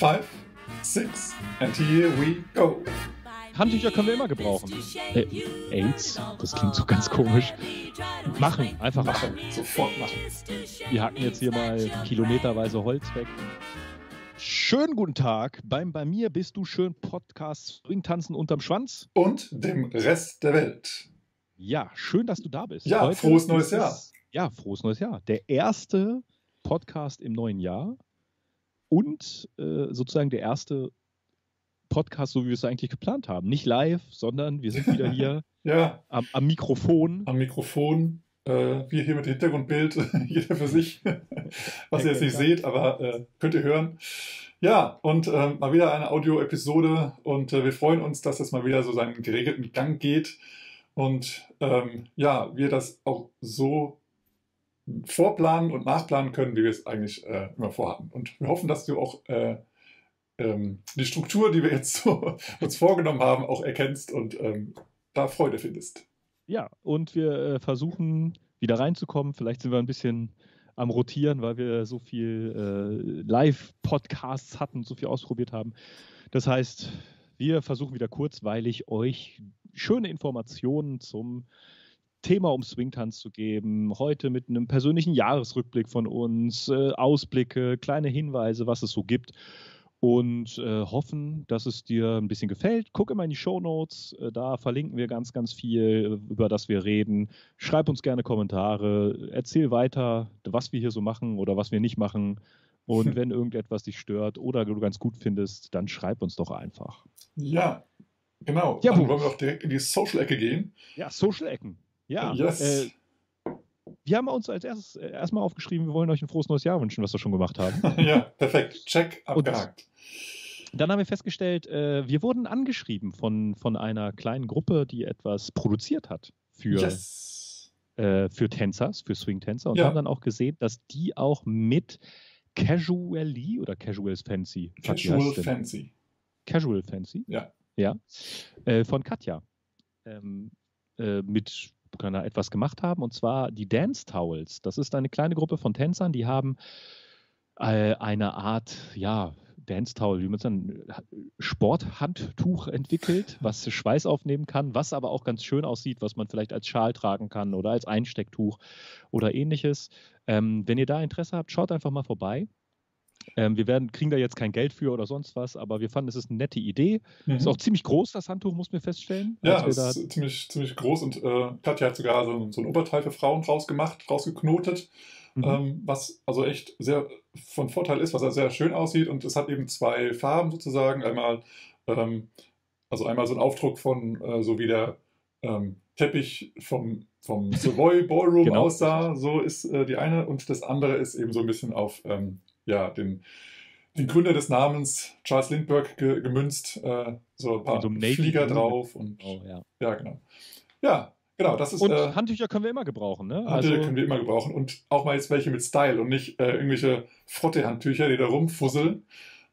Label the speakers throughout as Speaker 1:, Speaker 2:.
Speaker 1: five, six, and here we go.
Speaker 2: Handtücher können wir immer gebrauchen. Äh, AIDS, das klingt so ganz komisch. Machen, einfach machen.
Speaker 1: Machen, sofort machen.
Speaker 2: Wir hacken jetzt hier mal kilometerweise Holz weg. Schönen guten Tag beim Bei mir bist du schön Podcast Swing-Tanzen unterm Schwanz.
Speaker 1: Und dem Rest der Welt.
Speaker 2: Ja, schön, dass du da bist.
Speaker 1: Ja,
Speaker 2: Heute
Speaker 1: frohes neues Jahr.
Speaker 2: es- Ja, frohes neues Jahr. Der erste Podcast im neuen Jahr und äh, sozusagen der erste Podcast, so wie wir es eigentlich geplant haben. Nicht live, sondern wir sind wieder hier
Speaker 1: Ja,
Speaker 2: am, am Mikrofon.
Speaker 1: am Mikrofon. Äh, wir hier mit Hintergrundbild, jeder für sich, was ihr jetzt nicht seht, aber äh, könnt ihr hören. Ja, und ähm, mal wieder eine Audio-Episode und äh, wir freuen uns, dass das mal wieder so seinen geregelten Gang geht und ähm, ja, wir das auch so vorplanen und nachplanen können, wie wir es eigentlich äh, immer vorhatten. Und wir hoffen, dass du auch äh, ähm, die Struktur, die wir jetzt so uns vorgenommen haben, auch erkennst und ähm, da Freude findest.
Speaker 2: Ja, und wir äh, versuchen wieder reinzukommen. Vielleicht sind wir ein bisschen am Rotieren, weil wir so viel äh, Live-Podcasts hatten, so viel ausprobiert haben. Das heißt, wir versuchen wieder kurzweilig euch schöne Informationen zum Thema um Swingtanz zu geben. Heute mit einem persönlichen Jahresrückblick von uns, äh, Ausblicke, kleine Hinweise, was es so gibt. Und äh, hoffen, dass es dir ein bisschen gefällt. Guck immer in die Show Notes, äh, da verlinken wir ganz, ganz viel, äh, über das wir reden. Schreib uns gerne Kommentare, erzähl weiter, was wir hier so machen oder was wir nicht machen. Und wenn irgendetwas dich stört oder du ganz gut findest, dann schreib uns doch einfach.
Speaker 1: Ja, genau.
Speaker 2: Ja,
Speaker 1: Dann
Speaker 2: wo-
Speaker 1: wollen wir doch direkt in die Social-Ecke gehen.
Speaker 2: Ja, Social Ecken. Ja,
Speaker 1: Yes.
Speaker 2: äh, wir haben uns als erstes äh, erstmal aufgeschrieben, wir wollen euch ein frohes neues Jahr wünschen, was wir schon gemacht haben.
Speaker 1: ja, perfekt. Check, abgehakt.
Speaker 2: Dann haben wir festgestellt, äh, wir wurden angeschrieben von, von einer kleinen Gruppe, die etwas produziert hat für,
Speaker 1: Yes.
Speaker 2: äh, für Tänzers, für Swing-Tänzer und
Speaker 1: Ja.
Speaker 2: haben dann auch gesehen, dass die auch mit Casually oder Casuals Fancy,
Speaker 1: Casual? Fancy.
Speaker 2: Casual Fancy,
Speaker 1: Ja.
Speaker 2: ja, äh, von Katja ähm, äh, mit etwas gemacht haben und zwar die Dance Towels. Das ist eine kleine Gruppe von Tänzern, die haben äh, eine Art, ja, Dance Towel, wie man es dann, Sporthandtuch entwickelt, was Schweiß aufnehmen kann, was aber auch ganz schön aussieht, was man vielleicht als Schal tragen kann oder als Einstecktuch oder ähnliches. Ähm, wenn ihr da Interesse habt, schaut einfach mal vorbei. Ähm, wir werden, kriegen da jetzt kein Geld für oder sonst was, aber wir fanden, es ist eine nette Idee.
Speaker 1: Mhm.
Speaker 2: Ist auch ziemlich groß, das Handtuch, muss mir feststellen.
Speaker 1: Ja, es
Speaker 2: da,
Speaker 1: ist ziemlich, ziemlich groß und äh, Katja hat sogar so, so ein Oberteil für Frauen rausgemacht, rausgeknotet,
Speaker 2: Mhm.
Speaker 1: ähm, was also echt sehr von Vorteil ist, was er sehr schön aussieht und es hat eben zwei Farben sozusagen. Einmal, ähm, also einmal so ein Aufdruck von, äh, so wie der ähm, Teppich vom, vom Savoy Ballroom
Speaker 2: Genau.
Speaker 1: aussah, so ist äh, die eine und das andere ist eben so ein bisschen auf ähm, ja, den, den Gründer des Namens Charles Lindbergh ge gemünzt, äh, so ein paar
Speaker 2: so Navy
Speaker 1: Flieger drauf und
Speaker 2: oh, ja.
Speaker 1: ja, genau. Ja, genau, das ist
Speaker 2: Und
Speaker 1: äh,
Speaker 2: Handtücher können wir immer gebrauchen, ne?
Speaker 1: Handtücher
Speaker 2: Also,
Speaker 1: können wir immer gebrauchen und auch mal jetzt welche mit Style und nicht äh, irgendwelche Frotte-Handtücher, die da rumfusseln.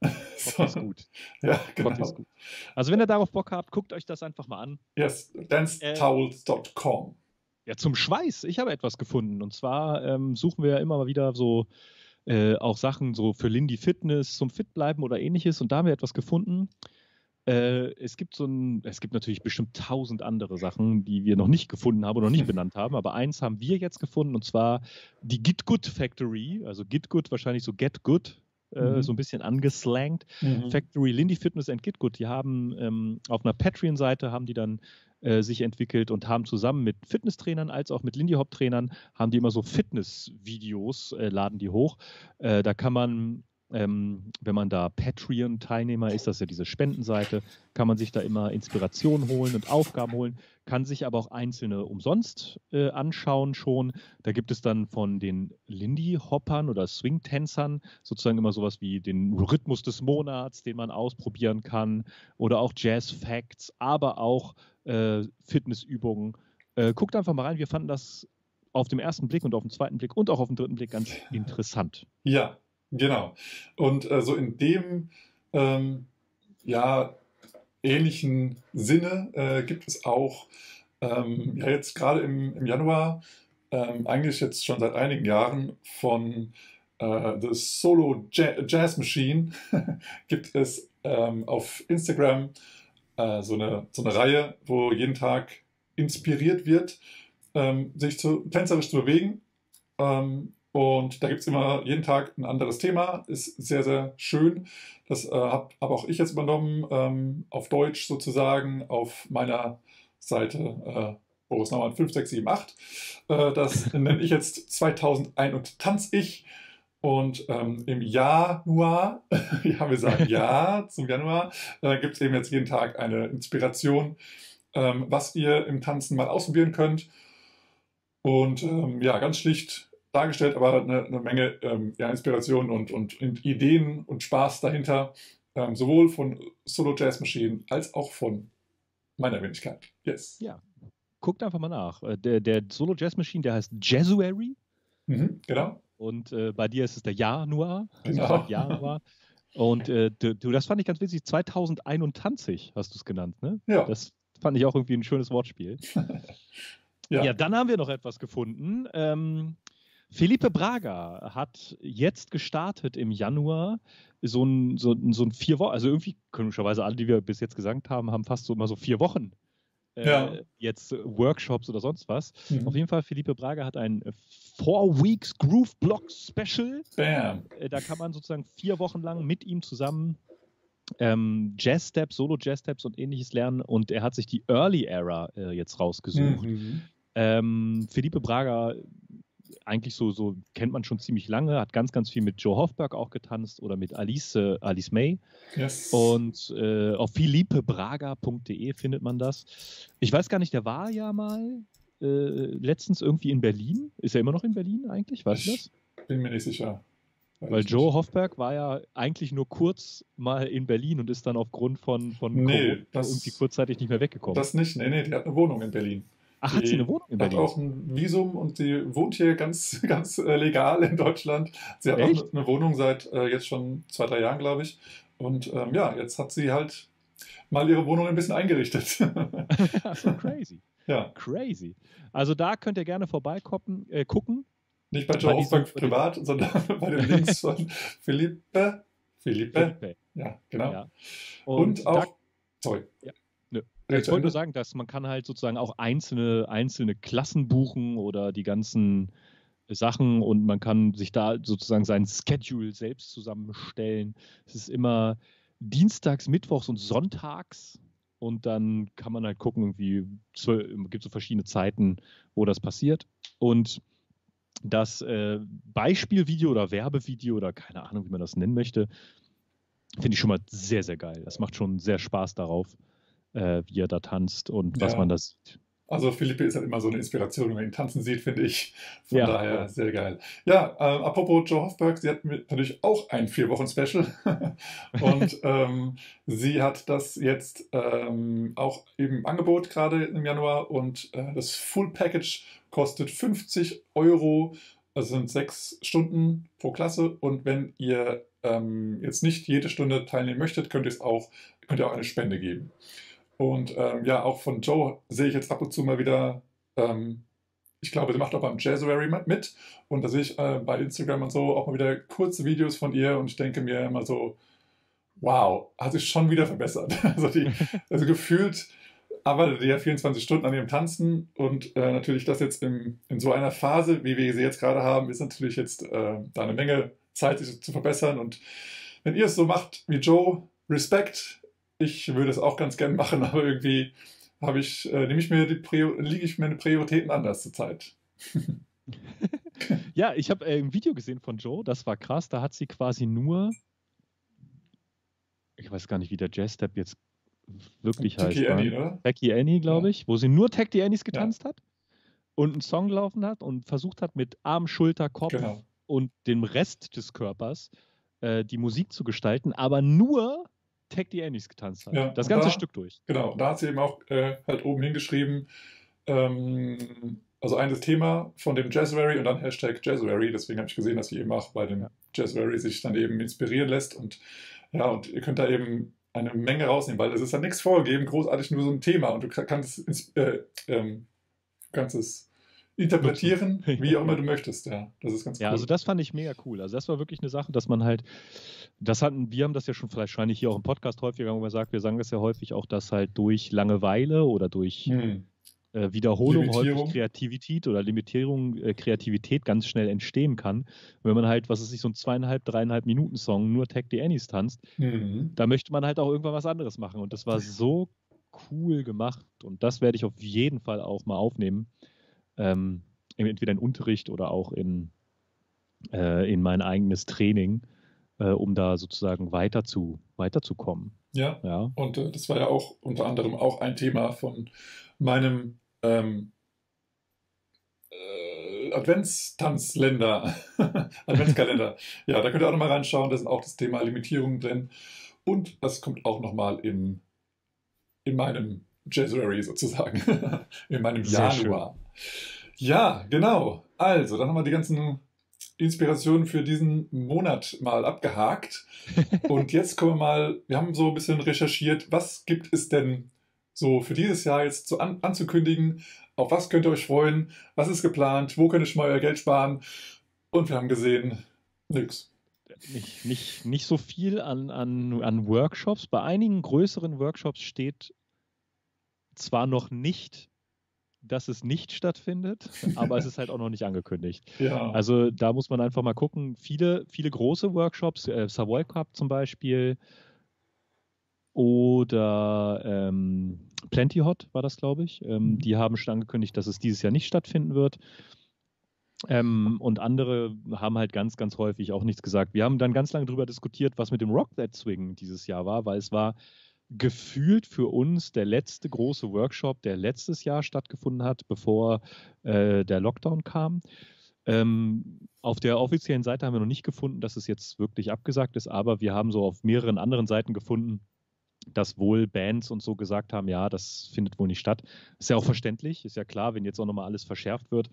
Speaker 2: Gott ist gut.
Speaker 1: Ja,
Speaker 2: Gott ist
Speaker 1: genau.
Speaker 2: gut. Also wenn ihr darauf Bock habt, guckt euch das einfach mal an.
Speaker 1: Yes, dancetowels.com.
Speaker 2: Ja, zum Schweiß. Ich habe etwas gefunden. Und zwar ähm, suchen wir ja immer mal wieder so äh, auch Sachen so für Lindy Fitness, zum Fitbleiben oder ähnliches. Und da haben wir etwas gefunden. Äh, es gibt so ein, es gibt natürlich bestimmt tausend andere Sachen, die wir noch nicht gefunden haben oder noch nicht benannt haben. Aber eins haben wir jetzt gefunden und zwar die Get Good Factory. Also Get Good wahrscheinlich so Get Good,
Speaker 1: Mhm.
Speaker 2: so ein bisschen angeslangt.
Speaker 1: Mhm.
Speaker 2: Factory Lindy Fitness and Good, die haben ähm, auf einer Patreon-Seite haben die dann äh, sich entwickelt und haben zusammen mit Fitnesstrainern als auch mit Lindy Hop Trainern haben die immer so Fitness-Videos, äh, laden die hoch. Äh, da kann man, ähm, wenn man da Patreon-Teilnehmer ist, das ist ja diese Spendenseite, kann man sich da immer Inspiration holen und Aufgaben holen, kann sich aber auch einzelne umsonst äh, anschauen schon. Da gibt es dann von den Lindy-Hoppern oder Swing-Tänzern sozusagen immer sowas wie den Rhythmus des Monats, den man ausprobieren kann, oder auch Jazz-Facts, aber auch äh, Fitnessübungen. Äh, guckt einfach mal rein. Wir fanden das auf dem ersten Blick und auf dem zweiten Blick und auch auf dem dritten Blick ganz interessant.
Speaker 1: Ja, genau. Und äh, so in dem ähm, ja, ähnlichen Sinne äh, gibt es auch ähm, ja jetzt gerade im, im Januar, ähm, eigentlich jetzt schon seit einigen Jahren von äh, The Solo Jazz Machine gibt es ähm, auf Instagram äh, so, eine, so eine Reihe, wo jeden Tag inspiriert wird, ähm, sich zu, tänzerisch zu bewegen. Ähm, und da gibt es immer jeden Tag ein anderes Thema. Ist sehr, sehr schön. Das äh, habe hab auch ich jetzt übernommen, ähm, auf Deutsch sozusagen, auf meiner Seite äh, Boris Naumann 5678. Äh, das nenne ich jetzt 2001 und tanz ich. Und ähm, im Januar, ja, wir sagen ja zum Januar, äh, gibt es eben jetzt jeden Tag eine Inspiration, ähm, was ihr im Tanzen mal ausprobieren könnt. Und ähm, ja, ganz schlicht dargestellt, aber eine, eine Menge ähm, ja, Inspiration und, und, und, Ideen und Spaß dahinter, ähm, sowohl von Solo Jazz Machine als auch von meiner Wenigkeit. Yes.
Speaker 2: Ja, guckt einfach mal nach. Äh, der, der Solo Jazz Machine, der heißt Jazzuary.
Speaker 1: Mhm, genau.
Speaker 2: Und äh, bei dir ist es der Januar. Genau. Januar. Und äh, du, das fand ich ganz witzig. 2021 hast du es genannt, ne?
Speaker 1: Ja.
Speaker 2: Das fand ich auch irgendwie ein schönes Wortspiel. ja. ja. dann haben wir noch etwas gefunden. Ähm, Felipe Braga hat jetzt gestartet im Januar so ein, so, so ein vier Wochen, also irgendwie komischerweise alle, die wir bis jetzt gesagt haben, haben fast so immer so vier Wochen äh, ja. jetzt Workshops oder sonst was. Mhm. Auf jeden Fall, Felipe Braga hat ein Four Weeks Groove Block Special.
Speaker 1: Bam.
Speaker 2: Äh, da kann man sozusagen vier Wochen lang mit ihm zusammen ähm, Jazz Steps, Solo Jazz Steps und ähnliches lernen und er hat sich die Early Era äh, jetzt rausgesucht. Mhm. Ähm, Felipe Braga eigentlich so, so kennt man schon ziemlich lange, hat ganz, ganz viel mit Joe Hofberg auch getanzt oder mit Alice, äh, Alice May.
Speaker 1: Yes.
Speaker 2: Und äh, auf philippebraga.de findet man das. Ich weiß gar nicht, der war ja mal äh, letztens irgendwie in Berlin. Ist er immer noch in Berlin eigentlich? Weißt du das?
Speaker 1: Bin mir nicht sicher.
Speaker 2: Weiß Weil Joe nicht. Hofberg war ja eigentlich nur kurz mal in Berlin und ist dann aufgrund von, von
Speaker 1: nee, das,
Speaker 2: irgendwie kurzzeitig nicht mehr weggekommen.
Speaker 1: Das nicht, nee, nee, die hat eine Wohnung in Berlin.
Speaker 2: Ach, hat sie eine Wohnung
Speaker 1: in Berlin? hat auch ein Visum und sie wohnt hier ganz, ganz äh, legal in Deutschland. Sie hat Echt? auch eine Wohnung seit äh, jetzt schon zwei, drei Jahren, glaube ich. Und ähm, ja, jetzt hat sie halt mal ihre Wohnung ein bisschen eingerichtet.
Speaker 2: so crazy.
Speaker 1: Ja.
Speaker 2: Crazy. Also da könnt ihr gerne vorbeikommen, äh, gucken.
Speaker 1: Nicht bei Joe Hofberg privat, sondern bei den Links von Philippe. Philippe. Philippe. Ja, genau. Ja. Und, und, auch. Da, sorry.
Speaker 2: Ja. Ich wollte nur sagen, dass man kann halt sozusagen auch einzelne, einzelne Klassen buchen oder die ganzen Sachen und man kann sich da sozusagen sein Schedule selbst zusammenstellen. Es ist immer dienstags, mittwochs und sonntags und dann kann man halt gucken, irgendwie gibt es so verschiedene Zeiten, wo das passiert. Und das äh, Beispielvideo oder Werbevideo oder keine Ahnung, wie man das nennen möchte, finde ich schon mal sehr, sehr geil. Das macht schon sehr Spaß darauf äh, wie er da tanzt und was man da sieht.
Speaker 1: Also Philippe ist halt immer so eine Inspiration, wenn man ihn tanzen sieht, finde ich. Von ja, daher sehr geil. Ja, äh, apropos Joe Hofberg, sie hat natürlich auch ein Vier-Wochen-Special. und ähm, sie hat das jetzt ähm, auch im Angebot gerade im Januar und äh, das Full Package kostet 50 Euro. Also sind sechs Stunden pro Klasse. Und wenn ihr ähm, jetzt nicht jede Stunde teilnehmen möchtet, könnt ihr es auch, könnt ihr auch eine Spende geben. Und ähm, ja, auch von Joe sehe ich jetzt ab und zu mal wieder, ähm, ich glaube, sie macht auch beim Jazzary mit. Und da sehe ich äh, bei Instagram und so auch mal wieder kurze Videos von ihr und ich denke mir immer so, wow, hat sich schon wieder verbessert. Also, die, also gefühlt arbeitet die ja 24 Stunden an ihrem Tanzen und äh, natürlich das jetzt in, in so einer Phase, wie wir sie jetzt gerade haben, ist natürlich jetzt äh, da eine Menge Zeit, sich zu verbessern. Und wenn ihr es so macht wie Joe, Respekt, ich würde es auch ganz gern machen, aber irgendwie habe ich, äh, nehme ich mir die Prior liege ich meine Prioritäten anders zurzeit.
Speaker 2: ja, ich habe äh, ein Video gesehen von Joe, das war krass. Da hat sie quasi nur, ich weiß gar nicht, wie der Jazz-Step jetzt wirklich heißt.
Speaker 1: Techie Annie, oder?
Speaker 2: Techie Annie, glaube ja. ich, wo sie nur Techie Annies getanzt ja. hat und einen Song gelaufen hat und versucht hat, mit Arm, Schulter, Kopf genau. und dem Rest des Körpers äh, die Musik zu gestalten, aber nur Tag the Annies getanzt hat. Ja, das ganze
Speaker 1: da,
Speaker 2: Stück durch.
Speaker 1: Genau, da hat sie eben auch äh, halt oben hingeschrieben, ähm, also ein Thema von dem Jazzwary und dann Hashtag Jazzwary. Deswegen habe ich gesehen, dass sie eben auch bei dem ja. Jazzwary sich dann eben inspirieren lässt. Und ja, und ihr könnt da eben eine Menge rausnehmen, weil es ist ja nichts vorgegeben, großartig nur so ein Thema und du kannst, äh, ähm, kannst es interpretieren, wie auch immer du möchtest. Ja, das ist ganz
Speaker 2: cool. Ja, also das fand ich mega cool. Also das war wirklich eine Sache, dass man halt, das hatten, wir haben das ja schon wahrscheinlich hier auch im Podcast häufiger gesagt, wir sagen das ja häufig auch, dass halt durch Langeweile oder durch hm. äh, Wiederholung häufig Kreativität oder Limitierung äh, Kreativität ganz schnell entstehen kann. wenn man halt, was ist sich so ein zweieinhalb, dreieinhalb Minuten Song nur Tag the Annies tanzt, mhm. da möchte man halt auch irgendwann was anderes machen. Und das war so cool gemacht und das werde ich auf jeden Fall auch mal aufnehmen ähm, entweder in Unterricht oder auch in, äh, in mein eigenes Training, äh, um da sozusagen weiter zu, weiterzukommen.
Speaker 1: Ja, ja. und äh, das war ja auch unter anderem auch ein Thema von meinem ähm, äh, Adventstanzländer, Adventskalender. ja, da könnt ihr auch nochmal reinschauen, da sind auch das Thema Limitierung drin. Und das kommt auch nochmal in, in meinem January sozusagen, in meinem Januar. Ja, genau. Also, dann haben wir die ganzen Inspirationen für diesen Monat mal abgehakt. Und jetzt kommen wir mal, wir haben so ein bisschen recherchiert, was gibt es denn so für dieses Jahr jetzt so an, anzukündigen? Auf was könnt ihr euch freuen? Was ist geplant? Wo könnt ihr schon mal euer Geld sparen? Und wir haben gesehen, nix.
Speaker 2: Nicht, nicht, nicht so viel an, an, an Workshops. Bei einigen größeren Workshops steht zwar noch nicht dass es nicht stattfindet, aber es ist halt auch noch nicht angekündigt. Ja. Also da muss man einfach mal gucken. Viele, viele große Workshops, äh, Savoy Cup zum Beispiel oder ähm, Plenty Hot war das, glaube ich. Ähm, mhm. Die haben schon angekündigt, dass es dieses Jahr nicht stattfinden wird. Ähm, und andere haben halt ganz, ganz häufig auch nichts gesagt. Wir haben dann ganz lange darüber diskutiert, was mit dem Rock That Swing dieses Jahr war, weil es war gefühlt für uns der letzte große Workshop, der letztes Jahr stattgefunden hat, bevor äh, der Lockdown kam. Ähm, auf der offiziellen Seite haben wir noch nicht gefunden, dass es jetzt wirklich abgesagt ist, aber wir haben so auf mehreren anderen Seiten gefunden, dass wohl Bands und so gesagt haben, ja, das findet wohl nicht statt. Ist ja auch verständlich, ist ja klar, wenn jetzt auch nochmal alles verschärft wird.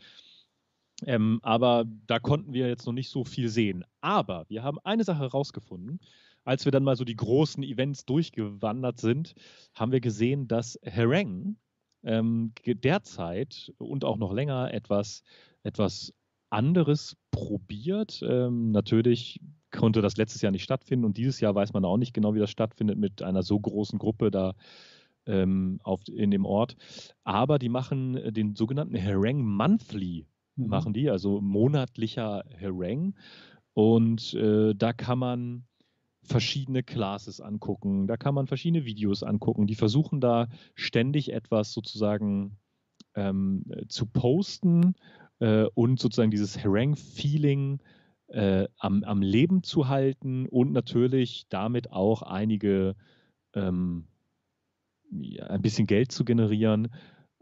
Speaker 2: Ähm, aber da konnten wir jetzt noch nicht so viel sehen. Aber wir haben eine Sache herausgefunden als wir dann mal so die großen Events durchgewandert sind, haben wir gesehen, dass Hereng ähm, derzeit und auch noch länger etwas, etwas anderes probiert. Ähm, natürlich konnte das letztes Jahr nicht stattfinden und dieses Jahr weiß man auch nicht genau, wie das stattfindet mit einer so großen Gruppe da ähm, auf, in dem Ort. Aber die machen den sogenannten Hereng Monthly, mhm. machen die, also monatlicher Hereng. Und äh, da kann man verschiedene Classes angucken, da kann man verschiedene Videos angucken. Die versuchen da ständig etwas sozusagen ähm, zu posten äh, und sozusagen dieses Harangue-Feeling äh, am, am, Leben zu halten und natürlich damit auch einige ähm, ja, ein bisschen Geld zu generieren.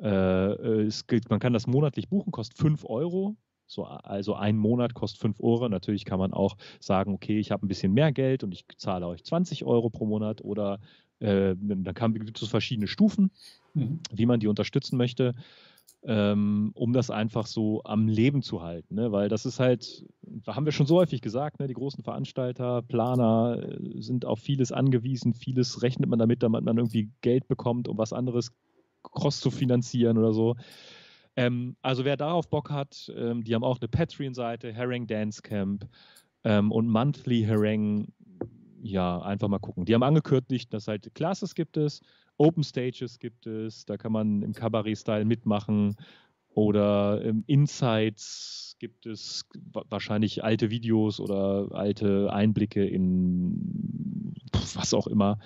Speaker 2: Äh, äh es, man kann das monatlich buchen, kostet 5 Euro so, also ein Monat kostet 5 Euro. Natürlich kann man auch sagen, okay, ich habe ein bisschen mehr Geld und ich zahle euch 20 Euro pro Monat oder äh, dann gibt es verschiedene Stufen, mhm. wie man die unterstützen möchte, ähm, um das einfach so am Leben zu halten. Ne? Weil das ist halt, haben wir schon so häufig gesagt, ne? die großen Veranstalter, Planer äh, sind auf vieles angewiesen, vieles rechnet man damit, damit man irgendwie Geld bekommt, um was anderes cross zu finanzieren oder so. Ähm, also wer darauf Bock hat, ähm, die haben auch eine Patreon-Seite, Herring Dance Camp ähm, und Monthly Herring. Ja, einfach mal gucken. Die haben angekündigt, dass halt Classes gibt es, Open Stages gibt es, da kann man im Cabaret-Style mitmachen oder Insights gibt es wahrscheinlich alte Videos oder alte Einblicke in was auch immer.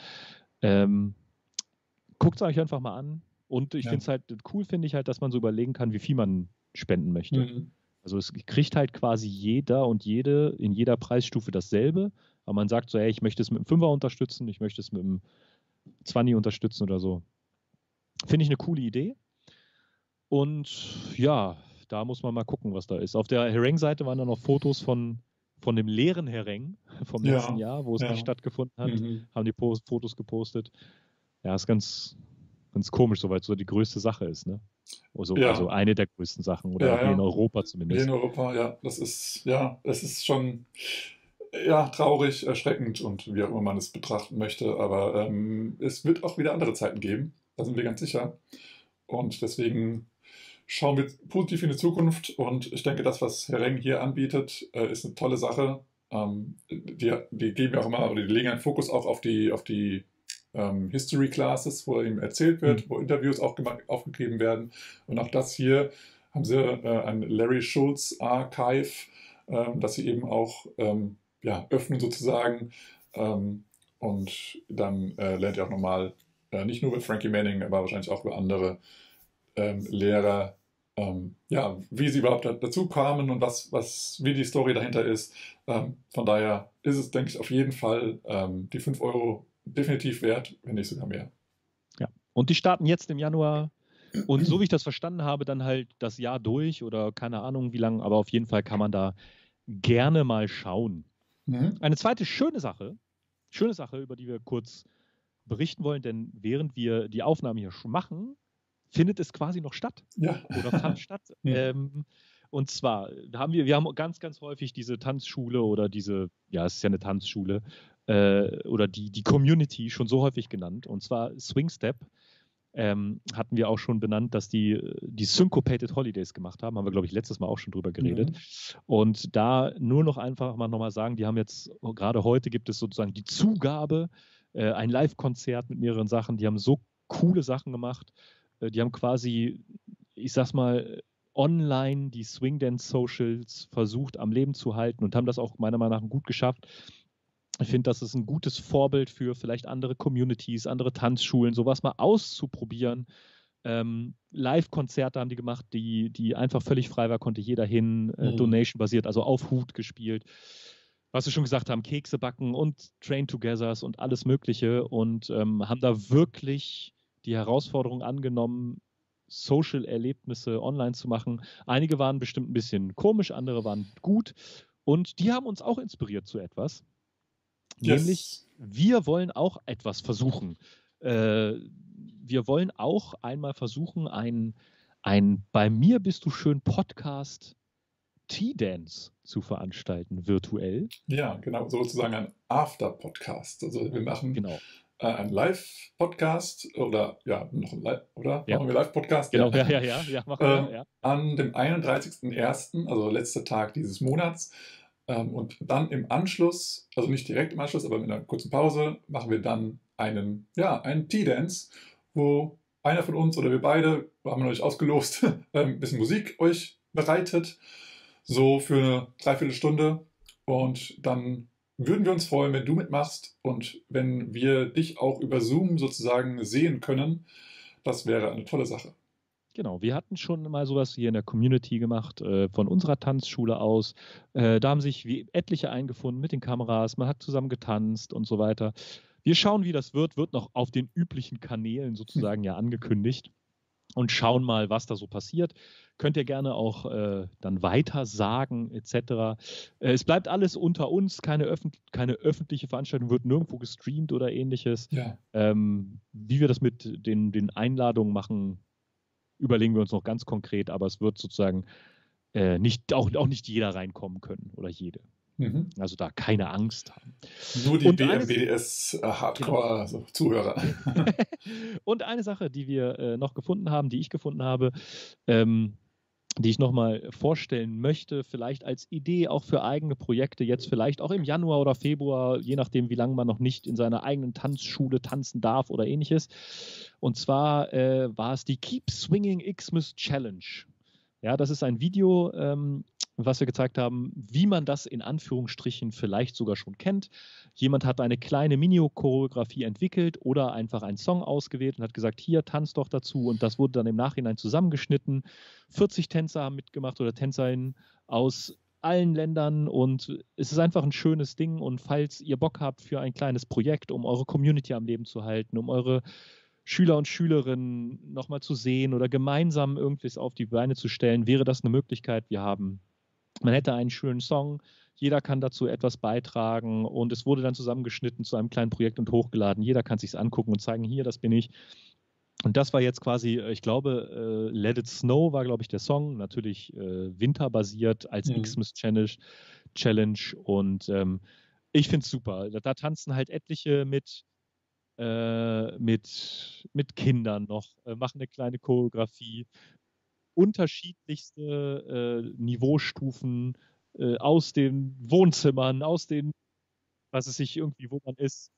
Speaker 2: Ähm, Guckt es euch einfach mal an. Und ich ja. finde es halt cool, finde ich halt, dass man so überlegen kann, wie viel man spenden möchte. Mhm. Also es kriegt halt quasi jeder und jede in jeder Preisstufe dasselbe, aber man sagt so, hey, ich möchte es mit einem Fünfer unterstützen, ich möchte es mit einem 20 unterstützen oder so. Finde ich eine coole Idee. Und ja, da muss man mal gucken, was da ist. Auf der Hereng-Seite waren dann noch Fotos von, von dem leeren Hereng vom letzten ja, Jahr, wo es ja. nicht stattgefunden hat. Mhm. Haben die Fotos gepostet. Ja, ist ganz, ganz komisch, soweit so die größte Sache ist, ne? Also, ja. also eine der größten Sachen oder ja, ja. in Europa zumindest.
Speaker 1: in Europa, ja. Das ist, ja, es ist schon ja, traurig, erschreckend und wie auch immer man es betrachten möchte. Aber ähm, es wird auch wieder andere Zeiten geben. Da sind wir ganz sicher. Und deswegen schauen wir positiv in die Zukunft und ich denke, das, was Herr Reng hier anbietet, äh, ist eine tolle Sache. Ähm, die, die geben ja auch immer, oder die legen einen Fokus auch auf die, auf die ähm, History Classes, wo ihm erzählt wird, mhm. wo Interviews auch aufgegeben werden. Und auch das hier haben sie äh, ein Larry Schulz Archive, äh, das sie eben auch ähm, ja, öffnen sozusagen. Ähm, und dann äh, lernt ihr auch nochmal, äh, nicht nur über Frankie Manning, aber wahrscheinlich auch über andere ähm, Lehrer, ähm, ja, wie sie überhaupt dazu kamen und was, was, wie die Story dahinter ist. Ähm, von daher ist es, denke ich, auf jeden Fall ähm, die 5 Euro definitiv wert, wenn nicht sogar mehr.
Speaker 2: Ja, und die starten jetzt im Januar und so wie ich das verstanden habe, dann halt das Jahr durch oder keine Ahnung wie lange, aber auf jeden Fall kann man da gerne mal schauen. Mhm. Eine zweite schöne Sache, schöne Sache, über die wir kurz berichten wollen, denn während wir die Aufnahme hier schon machen, findet es quasi noch statt.
Speaker 1: Ja.
Speaker 2: Oder fand statt. Ja. Ähm, und zwar haben wir, wir haben ganz, ganz häufig diese Tanzschule oder diese, ja, es ist ja eine Tanzschule, äh, oder die, die Community schon so häufig genannt. Und zwar Swing Step ähm, hatten wir auch schon benannt, dass die die Syncopated Holidays gemacht haben. Haben wir, glaube ich, letztes Mal auch schon drüber geredet. Mhm. Und da nur noch einfach mal nochmal sagen, die haben jetzt, gerade heute gibt es sozusagen die Zugabe, äh, ein Live-Konzert mit mehreren Sachen. Die haben so coole Sachen gemacht. Äh, die haben quasi, ich sag's mal, online die Swing Dance Socials versucht am Leben zu halten und haben das auch meiner Meinung nach gut geschafft. Ich finde, das ist ein gutes Vorbild für vielleicht andere Communities, andere Tanzschulen, sowas mal auszuprobieren. Ähm, Live-Konzerte haben die gemacht, die, die einfach völlig frei war, konnte jeder hin, äh, mhm. Donation-basiert, also auf Hut gespielt. Was wir schon gesagt haben, Kekse backen und Train-Togethers und alles Mögliche und ähm, haben da wirklich die Herausforderung angenommen, Social-Erlebnisse online zu machen. Einige waren bestimmt ein bisschen komisch, andere waren gut und die haben uns auch inspiriert zu etwas. Yes. Nämlich, wir wollen auch etwas versuchen. Äh, wir wollen auch einmal versuchen, ein, ein Bei mir bist du schön Podcast Tea-Dance zu veranstalten, virtuell.
Speaker 1: Ja, genau, sozusagen ein After-Podcast. Also wir machen genau. äh, einen Live-Podcast oder ja, noch ein Live, oder?
Speaker 2: Ja.
Speaker 1: Machen wir Live-Podcast?
Speaker 2: Genau, ja, ja, ja, ja, machen
Speaker 1: wir, ähm, ja. An dem 31.01., also letzter Tag dieses Monats, ähm, und dann im Anschluss, also nicht direkt im Anschluss, aber mit einer kurzen Pause, machen wir dann einen, ja, einen Tea-Dance, wo einer von uns oder wir beide, haben euch ausgelost, ein bisschen Musik euch bereitet, so für eine Dreiviertelstunde. Und dann würden wir uns freuen, wenn du mitmachst und wenn wir dich auch über Zoom sozusagen sehen können. Das wäre eine tolle Sache.
Speaker 2: Genau, wir hatten schon mal sowas hier in der Community gemacht, äh, von unserer Tanzschule aus. Äh, da haben sich etliche eingefunden mit den Kameras, man hat zusammen getanzt und so weiter. Wir schauen, wie das wird, wird noch auf den üblichen Kanälen sozusagen ja angekündigt und schauen mal, was da so passiert. Könnt ihr gerne auch äh, dann weiter sagen, etc. Äh, es bleibt alles unter uns, keine, öffent keine, öffentliche Veranstaltung, wird nirgendwo gestreamt oder ähnliches. Ja. Ähm, wie wir das mit den, den Einladungen machen, überlegen wir uns noch ganz konkret, aber es wird sozusagen äh, nicht, auch, auch nicht jeder reinkommen können oder jede. Mhm. Also da keine Angst haben.
Speaker 1: Nur die BMBDS-Hardcore-Zuhörer.
Speaker 2: Äh, also und eine Sache, die wir äh, noch gefunden haben, die ich gefunden habe, ähm, die ich nochmal vorstellen möchte, vielleicht als Idee auch für eigene Projekte, jetzt vielleicht auch im Januar oder Februar, je nachdem, wie lange man noch nicht in seiner eigenen Tanzschule tanzen darf oder ähnliches. Und zwar äh, war es die Keep Swinging Xmas Challenge. Ja, das ist ein Video, ähm, was wir gezeigt haben, wie man das in Anführungsstrichen vielleicht sogar schon kennt. Jemand hat eine kleine Mini-Choreografie entwickelt oder einfach einen Song ausgewählt und hat gesagt, hier, tanz doch dazu. Und das wurde dann im Nachhinein zusammengeschnitten. 40 Tänzer haben mitgemacht oder Tänzerinnen aus allen Ländern und es ist einfach ein schönes Ding. Und falls ihr Bock habt für ein kleines Projekt, um eure Community am Leben zu halten, um eure Schüler und Schülerinnen nochmal zu sehen oder gemeinsam irgendwas auf die Beine zu stellen, wäre das eine Möglichkeit. Wir haben man hätte einen schönen Song, jeder kann dazu etwas beitragen und es wurde dann zusammengeschnitten zu einem kleinen Projekt und hochgeladen. Jeder kann sich angucken und zeigen, hier, das bin ich. Und das war jetzt quasi, äh, ich glaube, äh, Let It Snow war, glaube ich, der Song, natürlich äh, winterbasiert als mhm. Xmas Challenge, Challenge. Und ähm, ich finde es super. Da, da, tanzen halt etliche mit, äh, mit, mit Kindern noch, machen eine kleine Choreografie, unterschiedlichste äh, Niveaustufen äh, aus den Wohnzimmern, aus den, was es sich irgendwie, wo man ist.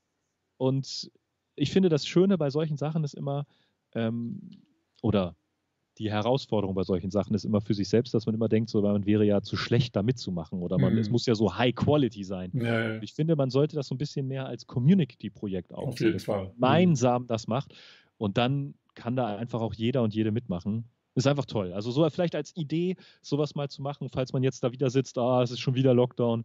Speaker 2: Und ich finde, das Schöne bei solchen Sachen ist immer, ähm, oder die Herausforderung bei solchen Sachen ist immer für sich selbst, dass man immer denkt, so, man wäre ja zu schlecht, da mitzumachen oder man, mhm. es muss ja so High Quality sein. Ja, ja. Ich finde, man sollte das so ein bisschen mehr als Community-Projekt aufziehen. Auf jeden Fall. Gemeinsam mhm. das macht und dann kann da einfach auch jeder und jede mitmachen. Ist einfach toll. Also so vielleicht als Idee, sowas mal zu machen, falls man jetzt da wieder sitzt, ah, es ist schon wieder Lockdown.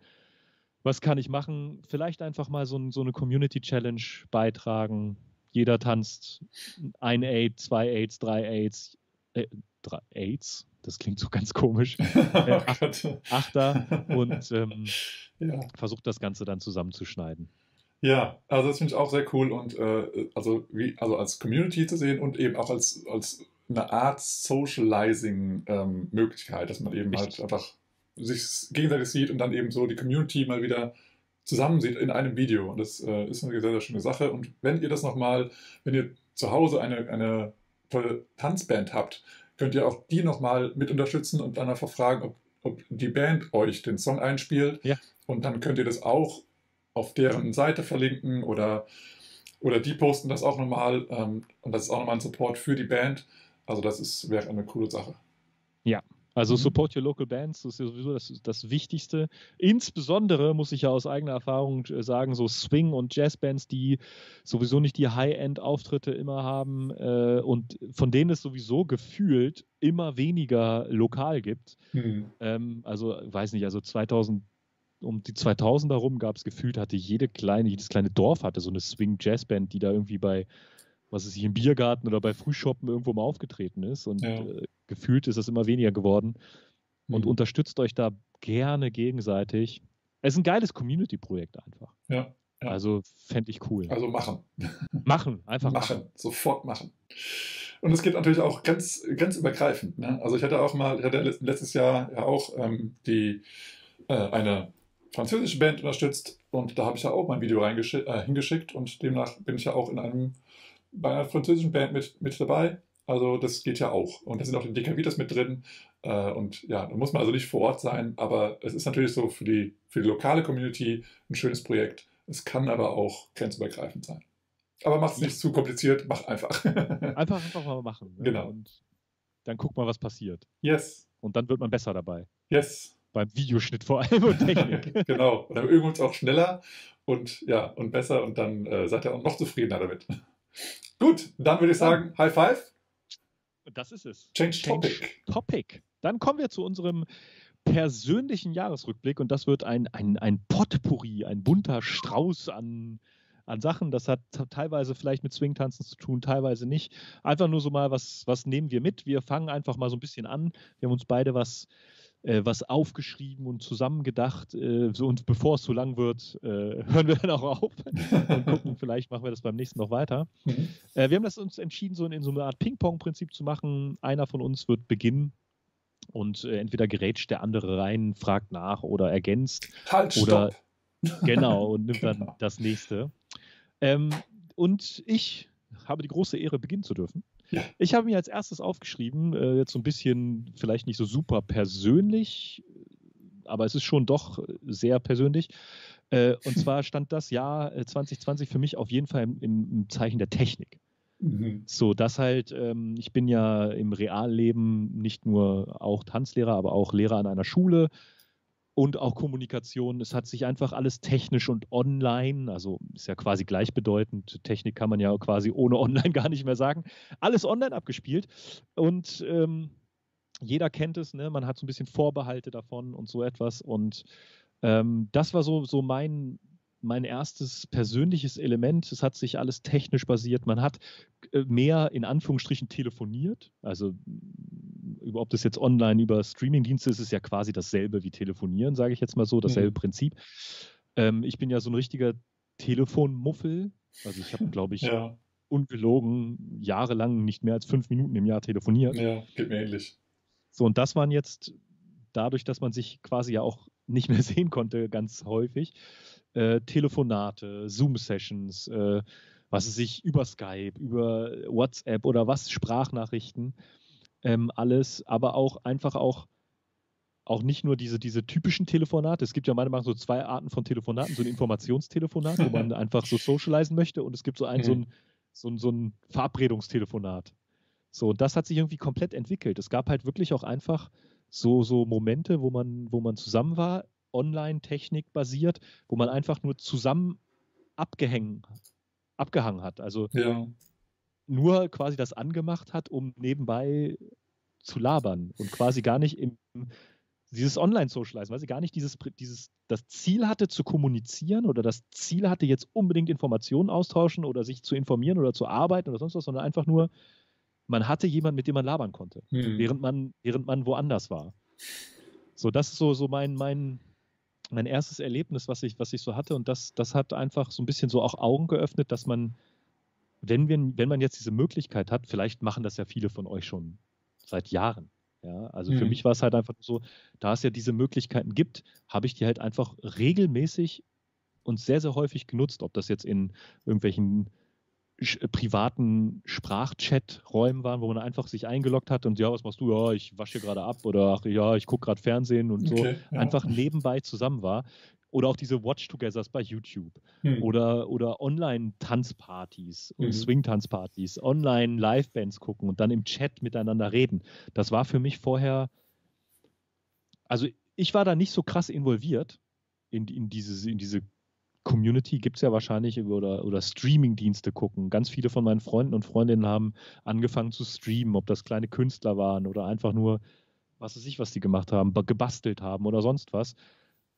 Speaker 2: Was kann ich machen? Vielleicht einfach mal so, so eine Community Challenge beitragen. Jeder tanzt ein Aid, zwei Aids, drei Aids, äh, drei Aids. Das klingt so ganz komisch. Äh, Ach, Achter und ähm, ja. versucht das Ganze dann zusammenzuschneiden.
Speaker 1: Ja, also das finde ich auch sehr cool und äh, also wie also als Community zu sehen und eben auch als, als eine Art Socializing-Möglichkeit, ähm, dass man eben Richtig. halt einfach sich gegenseitig sieht und dann eben so die Community mal wieder zusammen sieht in einem Video. Und das äh, ist eine sehr, sehr schöne Sache. Und wenn ihr das nochmal, wenn ihr zu Hause eine, eine tolle Tanzband habt, könnt ihr auch die nochmal mit unterstützen und dann einfach fragen, ob, ob die Band euch den Song einspielt. Ja. Und dann könnt ihr das auch auf deren Seite verlinken oder, oder die posten das auch nochmal. Ähm, und das ist auch nochmal ein Support für die Band. Also das ist, wäre eine coole Sache.
Speaker 2: Ja, also mhm. support your local bands, das ist ja sowieso das, das Wichtigste. Insbesondere muss ich ja aus eigener Erfahrung äh, sagen, so Swing- und Jazzbands, die sowieso nicht die High-End-Auftritte immer haben äh, und von denen es sowieso gefühlt immer weniger lokal gibt. Mhm. Ähm, also, weiß nicht, also 2000 um die 2000er rum gab es gefühlt, hatte jede kleine, jedes kleine Dorf hatte so eine Swing-Jazz-Band, die da irgendwie bei was es sich im Biergarten oder bei Frühschoppen irgendwo mal aufgetreten ist. Und ja. äh, gefühlt ist es immer weniger geworden. Und mhm. unterstützt euch da gerne gegenseitig. Es ist ein geiles Community-Projekt einfach.
Speaker 1: Ja.
Speaker 2: ja. Also fände ich cool.
Speaker 1: Also machen.
Speaker 2: Machen, einfach
Speaker 1: machen. machen. Sofort machen. Und es geht natürlich auch ganz, ganz übergreifend. Ne? Also ich hatte auch mal, ich hatte letztes Jahr ja auch ähm, die, äh, eine französische Band unterstützt und da habe ich ja auch mein Video äh, hingeschickt und demnach bin ich ja auch in einem bei einer französischen Band mit, mit dabei. Also das geht ja auch. Und da sind auch die DKWs mit drin. Äh, und ja, da muss man also nicht vor Ort sein, aber es ist natürlich so für die, für die lokale Community ein schönes Projekt. Es kann aber auch grenzübergreifend sein. Aber macht es nicht zu kompliziert, mach einfach.
Speaker 2: einfach einfach mal machen.
Speaker 1: Ne? Genau.
Speaker 2: Und dann guck mal, was passiert.
Speaker 1: Yes.
Speaker 2: Und dann wird man besser dabei.
Speaker 1: Yes.
Speaker 2: Beim Videoschnitt vor allem und Technik.
Speaker 1: genau. Und dann üben wir uns auch schneller und ja, und besser und dann äh, seid ihr auch noch zufriedener damit. Gut, dann würde ich sagen, High Five.
Speaker 2: Das ist es.
Speaker 1: Change, Change Topic.
Speaker 2: Topic. Dann kommen wir zu unserem persönlichen Jahresrückblick und das wird ein, ein, ein Potpourri, ein bunter Strauß an, an Sachen. Das hat teilweise vielleicht mit Swingtanzen zu tun, teilweise nicht. Einfach nur so mal, was, was nehmen wir mit? Wir fangen einfach mal so ein bisschen an. Wir haben uns beide was was aufgeschrieben und zusammengedacht. Äh, so, und bevor es zu lang wird, äh, hören wir dann auch auf und gucken, vielleicht machen wir das beim nächsten noch weiter. Mhm. Äh, wir haben das uns entschieden, so in, in so einer Art Ping-Pong-Prinzip zu machen. Einer von uns wird beginnen und äh, entweder gerätscht der andere rein, fragt nach oder ergänzt.
Speaker 1: Halt,
Speaker 2: oder stopp. genau und nimmt genau. dann das nächste. Ähm, und ich habe die große Ehre, beginnen zu dürfen. Ich habe mir als erstes aufgeschrieben, äh, jetzt so ein bisschen vielleicht nicht so super persönlich, aber es ist schon doch sehr persönlich. Äh, und zwar stand das Jahr 2020 äh, für mich auf jeden Fall im, im Zeichen der Technik. Mhm. So, dass halt, ähm, ich bin ja im Realleben nicht nur auch Tanzlehrer, aber auch Lehrer an einer Schule und auch Kommunikation. Es hat sich einfach alles technisch und online, also ist ja quasi gleichbedeutend. Technik kann man ja quasi ohne online gar nicht mehr sagen. Alles online abgespielt und ähm, jeder kennt es, ne? man hat so ein bisschen Vorbehalte davon und so etwas. Und ähm, das war so, so mein, mein erstes persönliches Element. Es hat sich alles technisch basiert. Man hat äh, mehr in Anführungsstrichen telefoniert. Also ob das jetzt online über Streamingdienste ist, ist ja quasi dasselbe wie telefonieren, sage ich jetzt mal so, dasselbe mhm. Prinzip. Ähm, ich bin ja so ein richtiger Telefonmuffel. Also ich habe, glaube ich, ja. ungelogen jahrelang nicht mehr als fünf Minuten im Jahr telefoniert.
Speaker 1: Ja, geht mir ähnlich.
Speaker 2: So, und das waren jetzt dadurch, dass man sich quasi ja auch nicht mehr sehen konnte, ganz häufig, äh, Telefonate, Zoom-Sessions, äh, was es sich über Skype, über WhatsApp oder was, Sprachnachrichten. Ähm, alles, aber auch einfach auch auch nicht nur diese, diese typischen Telefonate. Es gibt ja meiner Meinung nach so zwei Arten von Telefonaten. So ein Informationstelefonat, wo man einfach so socialisen möchte und es gibt so ein, mhm. so ein, so ein, so ein Verabredungstelefonat. So, und das hat sich irgendwie komplett entwickelt. Es gab halt wirklich auch einfach so, so Momente, wo man, wo man zusammen war, online, Technik basiert, wo man einfach nur zusammen abgehängt, abgehangen hat. Also ja. Nur quasi das angemacht hat, um nebenbei zu labern und quasi gar nicht im dieses Online-Socializen, weil sie gar nicht dieses, dieses, das Ziel hatte zu kommunizieren oder das Ziel hatte, jetzt unbedingt Informationen austauschen oder sich zu informieren oder zu arbeiten oder sonst was, sondern einfach nur, man hatte jemanden, mit dem man labern konnte, hm. während, man, während man woanders war. So, das ist so, so mein, mein, mein erstes Erlebnis, was ich, was ich so hatte. Und das, das hat einfach so ein bisschen so auch Augen geöffnet, dass man, wenn, wir, wenn man jetzt diese Möglichkeit hat, vielleicht machen das ja viele von euch schon seit Jahren, ja, also mhm. für mich war es halt einfach so, da es ja diese Möglichkeiten gibt, habe ich die halt einfach regelmäßig und sehr, sehr häufig genutzt, ob das jetzt in irgendwelchen äh, privaten Sprachchat-Räumen waren, wo man einfach sich eingeloggt hat und ja, was machst du? Ja, ich wasche gerade ab oder ach ja, ich gucke gerade Fernsehen und so. Okay, ja. Einfach nebenbei zusammen war. Oder auch diese Watch-Togethers bei YouTube. Hm. Oder, oder Online-Tanzpartys und mhm. Swing-Tanzpartys, Online-Live-Bands gucken und dann im Chat miteinander reden. Das war für mich vorher, also ich war da nicht so krass involviert in, in, diese, in diese Community gibt es ja wahrscheinlich oder, oder Streaming-Dienste gucken. Ganz viele von meinen Freunden und Freundinnen haben angefangen zu streamen, ob das kleine Künstler waren oder einfach nur, was weiß ich, was die gemacht haben, gebastelt haben oder sonst was.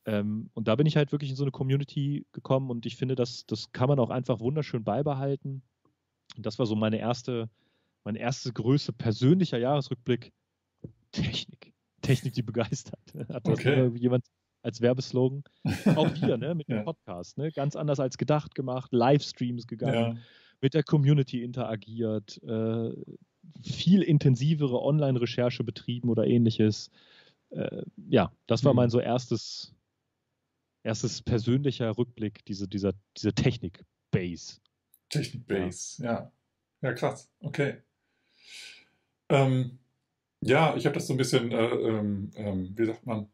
Speaker 2: Ähm, und da bin ich halt wirklich in so eine Community gekommen und ich finde, das, das kann man auch einfach wunderschön beibehalten. Und das war so meine erste, meine erste Größe persönlicher Jahresrückblick. Technik. Technik, die begeistert. Hat das okay. jemand als Werbeslogan? Auch wir, ne, mit dem ja. Podcast, ne? Ganz anders als gedacht gemacht, Livestreams gegangen, ja. mit der Community interagiert, äh, viel intensivere Online-Recherche betrieben oder ähnliches. Äh, ja, das war mhm. mein so erstes erstes persönlicher Rückblick, diese, dieser, diese Technik-Base.
Speaker 1: Technik-Base, ja. ja. ja. krass, okay. Ähm, ja, ich habe das so ein bisschen, äh, ähm, ähm wie sagt man,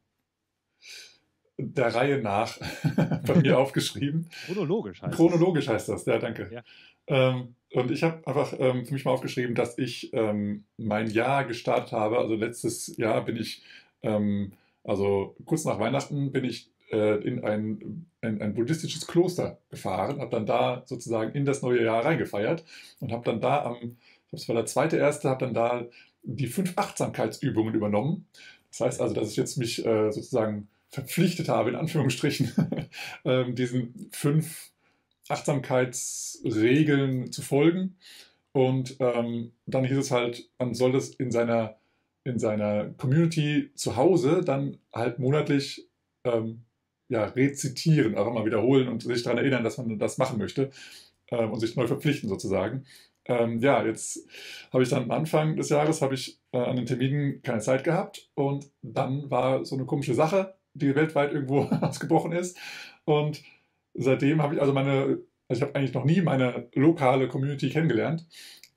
Speaker 1: der Reihe nach bei mir aufgeschrieben.
Speaker 2: Chronologisch heißt
Speaker 1: Chronologisch das. heißt das, ja, danke. Ja. Ähm, und ich habe einfach ähm, für mich mal aufgeschrieben, dass ich ähm, mein Jahr gestartet habe. Also letztes Jahr bin ich, ähm, also kurz nach Weihnachten bin ich in ein, ein, ein, buddhistisches Kloster gefahren, habe dann da sozusagen in das neue Jahr reingefeiert und habe dann da am, das war der zweite erste, habe dann da die fünf Achtsamkeitsübungen übernommen. Das heißt also, dass ich jetzt mich äh, sozusagen verpflichtet habe, in Anführungsstrichen, äh, diesen fünf Achtsamkeitsregeln zu folgen. Und ähm, dann hieß es halt, man soll das in seiner, in seiner Community zu Hause dann halt monatlich ähm, ja, rezitieren, auch immer wiederholen und sich daran erinnern, dass man das machen möchte ähm, und sich neu verpflichten sozusagen. Ähm, ja, jetzt habe ich dann am Anfang des Jahres habe ich äh, an den Terminen keine Zeit gehabt und dann war so eine komische Sache, die weltweit irgendwo ausgebrochen ist und seitdem habe ich also meine, also ich habe eigentlich noch nie meine lokale Community kennengelernt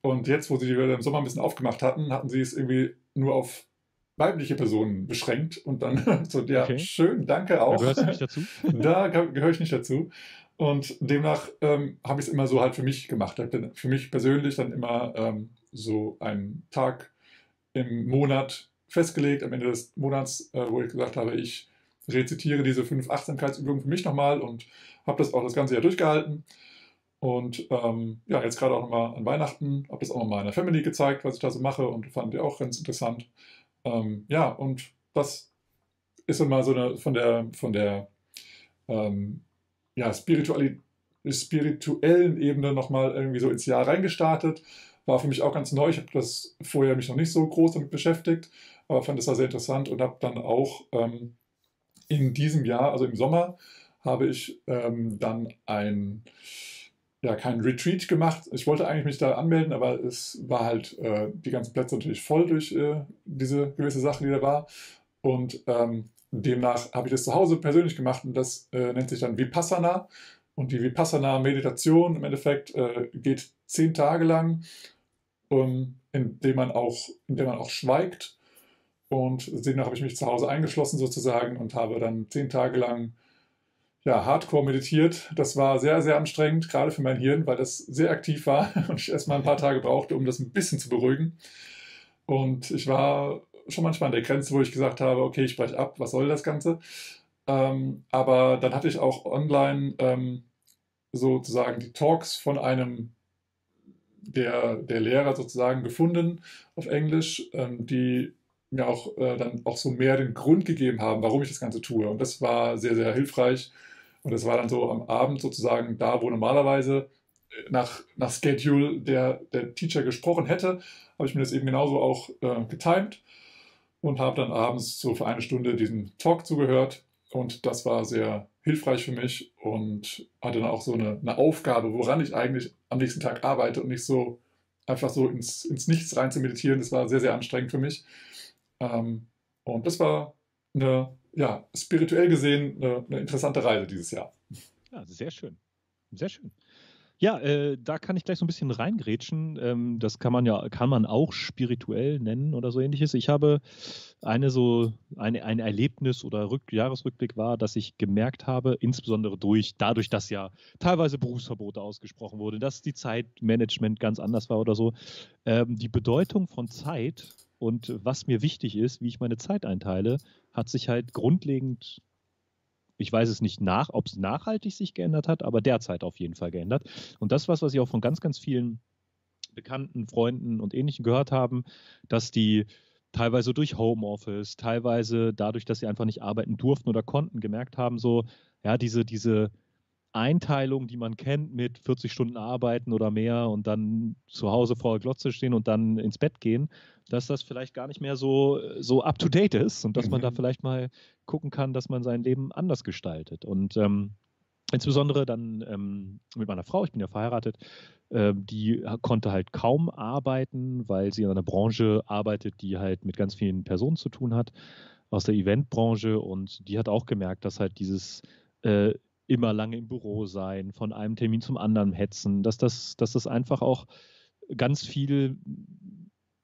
Speaker 1: und jetzt, wo sie die im Sommer ein bisschen aufgemacht hatten, hatten sie es irgendwie nur auf weibliche Personen beschränkt und dann so, ja, okay. schön, danke auch. Da
Speaker 2: gehörst du nicht dazu?
Speaker 1: da gehöre ich nicht dazu. Und demnach ähm, habe ich es immer so halt für mich gemacht. Für mich persönlich dann immer ähm, so einen Tag im Monat festgelegt, am Ende des Monats, äh, wo ich gesagt habe, ich rezitiere diese fünf Achtsamkeitsübungen für mich nochmal und habe das auch das ganze Jahr durchgehalten. Und ähm, ja, jetzt gerade auch nochmal an Weihnachten, habe das auch nochmal in der Family gezeigt, was ich da so mache und fand die auch ganz interessant. Ähm, ja, und das ist immer so eine von der, von der ähm, ja, spirituellen Ebene nochmal irgendwie so ins Jahr reingestartet. War für mich auch ganz neu. Ich habe das vorher mich noch nicht so groß damit beschäftigt, aber fand es da sehr interessant und habe dann auch ähm, in diesem Jahr, also im Sommer, habe ich ähm, dann ein ja, keinen Retreat gemacht. Ich wollte eigentlich mich da anmelden, aber es war halt äh, die ganzen Plätze natürlich voll durch äh, diese gewisse Sache, die da war. Und ähm, demnach habe ich das zu Hause persönlich gemacht und das äh, nennt sich dann Vipassana. Und die Vipassana-Meditation im Endeffekt äh, geht zehn Tage lang, um, in dem man auch, in dem man auch schweigt. Und demnach habe ich mich zu Hause eingeschlossen sozusagen und habe dann zehn Tage lang ja, hardcore meditiert. Das war sehr, sehr anstrengend, gerade für mein Hirn, weil das sehr aktiv war und ich erst mal ein paar Tage brauchte, um das ein bisschen zu beruhigen. Und ich war schon manchmal an der Grenze, wo ich gesagt habe, okay, ich breche ab, was soll das Ganze? Ähm, aber dann hatte ich auch online ähm, sozusagen die Talks von einem der, der Lehrer sozusagen gefunden auf Englisch, ähm, die mir auch äh, dann auch so mehr den Grund gegeben haben, warum ich das Ganze tue. Und das war sehr, sehr hilfreich. Und das war dann so am Abend sozusagen da, wo normalerweise äh, nach, nach Schedule der, der Teacher gesprochen hätte, habe ich mir das eben genauso auch äh, getimt und habe dann abends so für eine Stunde diesen Talk zugehört. Und das war sehr hilfreich für mich und hatte dann auch so eine, eine Aufgabe, woran ich eigentlich am nächsten Tag arbeite und nicht so einfach so ins, ins Nichts rein zu meditieren. Das war sehr, sehr anstrengend für mich. Ähm, und das war eine, ja, spirituell gesehen eine, eine interessante Reise dieses Jahr.
Speaker 2: Ja, sehr schön. Sehr schön. Ja, äh, da kann ich gleich so ein bisschen reingrätschen. Ähm, das kann man ja, kann man auch spirituell nennen oder so ähnliches. Ich habe eine so, eine, ein Erlebnis oder Rück, Jahresrückblick war, dass ich gemerkt habe, insbesondere durch, dadurch, dass ja teilweise Berufsverbote ausgesprochen wurden, dass die Zeitmanagement ganz anders war oder so, ähm, die Bedeutung von Zeit und was mir wichtig ist, wie ich meine Zeit einteile, hat sich halt grundlegend ich weiß es nicht nach, ob es nachhaltig sich geändert hat, aber derzeit auf jeden Fall geändert. Und das was, was ich auch von ganz, ganz vielen Bekannten, Freunden und Ähnlichen gehört haben, dass die teilweise durch Homeoffice, teilweise dadurch, dass sie einfach nicht arbeiten durften oder konnten, gemerkt haben, so, ja, diese, diese Einteilung, die man kennt mit 40 Stunden arbeiten oder mehr und dann zu Hause vor der Glotze stehen und dann ins Bett gehen, dass das vielleicht gar nicht mehr so, so up-to-date ist und dass man da mhm. vielleicht mal gucken kann, dass man sein Leben anders gestaltet. Und ähm, insbesondere dann ähm, mit meiner Frau, ich bin ja verheiratet, äh, die konnte halt kaum arbeiten, weil sie in einer Branche arbeitet, die halt mit ganz vielen Personen zu tun hat, aus der Eventbranche und die hat auch gemerkt, dass halt dieses äh, immer lange im Büro sein, von einem Termin zum anderen hetzen, dass das, dass das einfach auch ganz viel,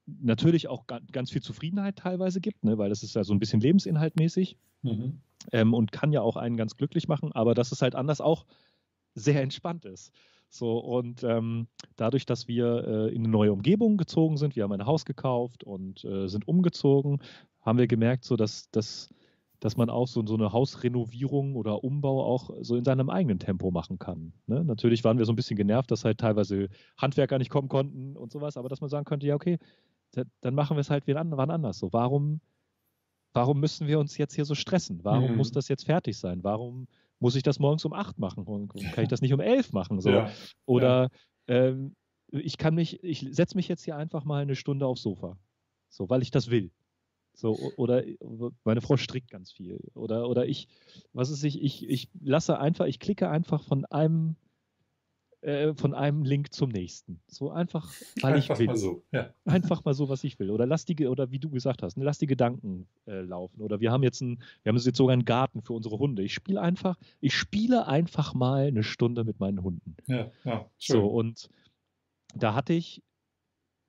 Speaker 2: natürlich auch ganz viel Zufriedenheit teilweise gibt, ne, weil das ist ja so ein bisschen lebensinhaltmäßig mhm. ähm, und kann ja auch einen ganz glücklich machen, aber dass es halt anders auch sehr entspannt ist. So, und ähm, dadurch, dass wir äh, in eine neue Umgebung gezogen sind, wir haben ein Haus gekauft und äh, sind umgezogen, haben wir gemerkt, so dass, dass dass man auch so, so eine Hausrenovierung oder Umbau auch so in seinem eigenen Tempo machen kann. Ne? Natürlich waren wir so ein bisschen genervt, dass halt teilweise Handwerker nicht kommen konnten und sowas, aber dass man sagen könnte, ja, okay, dann machen wir es halt wann anders. So, warum, warum müssen wir uns jetzt hier so stressen? Warum mhm. muss das jetzt fertig sein? Warum muss ich das morgens um acht machen und kann ich das nicht um elf machen? So? Ja. Oder ja. Ähm, ich kann mich, ich setze mich jetzt hier einfach mal eine Stunde aufs Sofa. So, weil ich das will. So, oder meine Frau strickt ganz viel. Oder, oder ich, was ist ich, ich, ich lasse einfach, ich klicke einfach von einem, äh, von einem Link zum nächsten. So einfach, weil einfach ich will. Mal so, ja. Einfach mal so, was ich will. Oder lass die, oder wie du gesagt hast, ne, lass die Gedanken äh, laufen. Oder wir haben jetzt ein, wir haben jetzt sogar einen Garten für unsere Hunde. Ich spiele einfach, ich spiele einfach mal eine Stunde mit meinen Hunden. Ja, ja, schön. So, und da hatte ich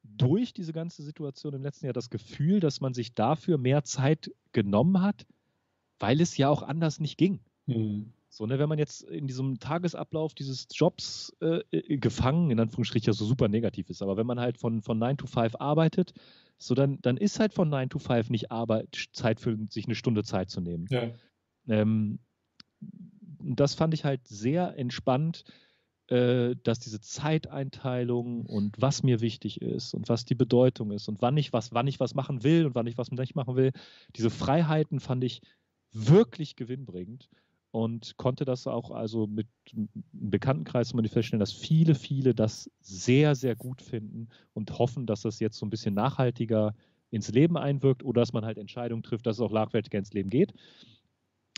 Speaker 2: durch diese ganze Situation im letzten Jahr das Gefühl, dass man sich dafür mehr Zeit genommen hat, weil es ja auch anders nicht ging. Mhm. So, ne, wenn man jetzt in diesem Tagesablauf dieses Jobs äh, äh gefangen, in Anführungsstrichen, ja so super negativ ist, aber wenn man halt von, von 9 to 5 arbeitet, so dann, dann ist halt von 9 to 5 nicht Arbeit, Zeit für sich eine Stunde Zeit zu nehmen. Ja. Ähm, das fand ich halt sehr entspannt, äh, dass diese Zeiteinteilung und was mir wichtig ist und was die Bedeutung ist und wann ich was, wann ich was machen will und wann ich was nicht machen will, diese Freiheiten fand ich wirklich gewinnbringend und konnte das auch also mit einem Bekanntenkreis feststellen, dass viele, viele das sehr, sehr gut finden und hoffen, dass das jetzt so ein bisschen nachhaltiger ins Leben einwirkt oder dass man halt Entscheidungen trifft, dass es auch nachhaltiger ins Leben geht.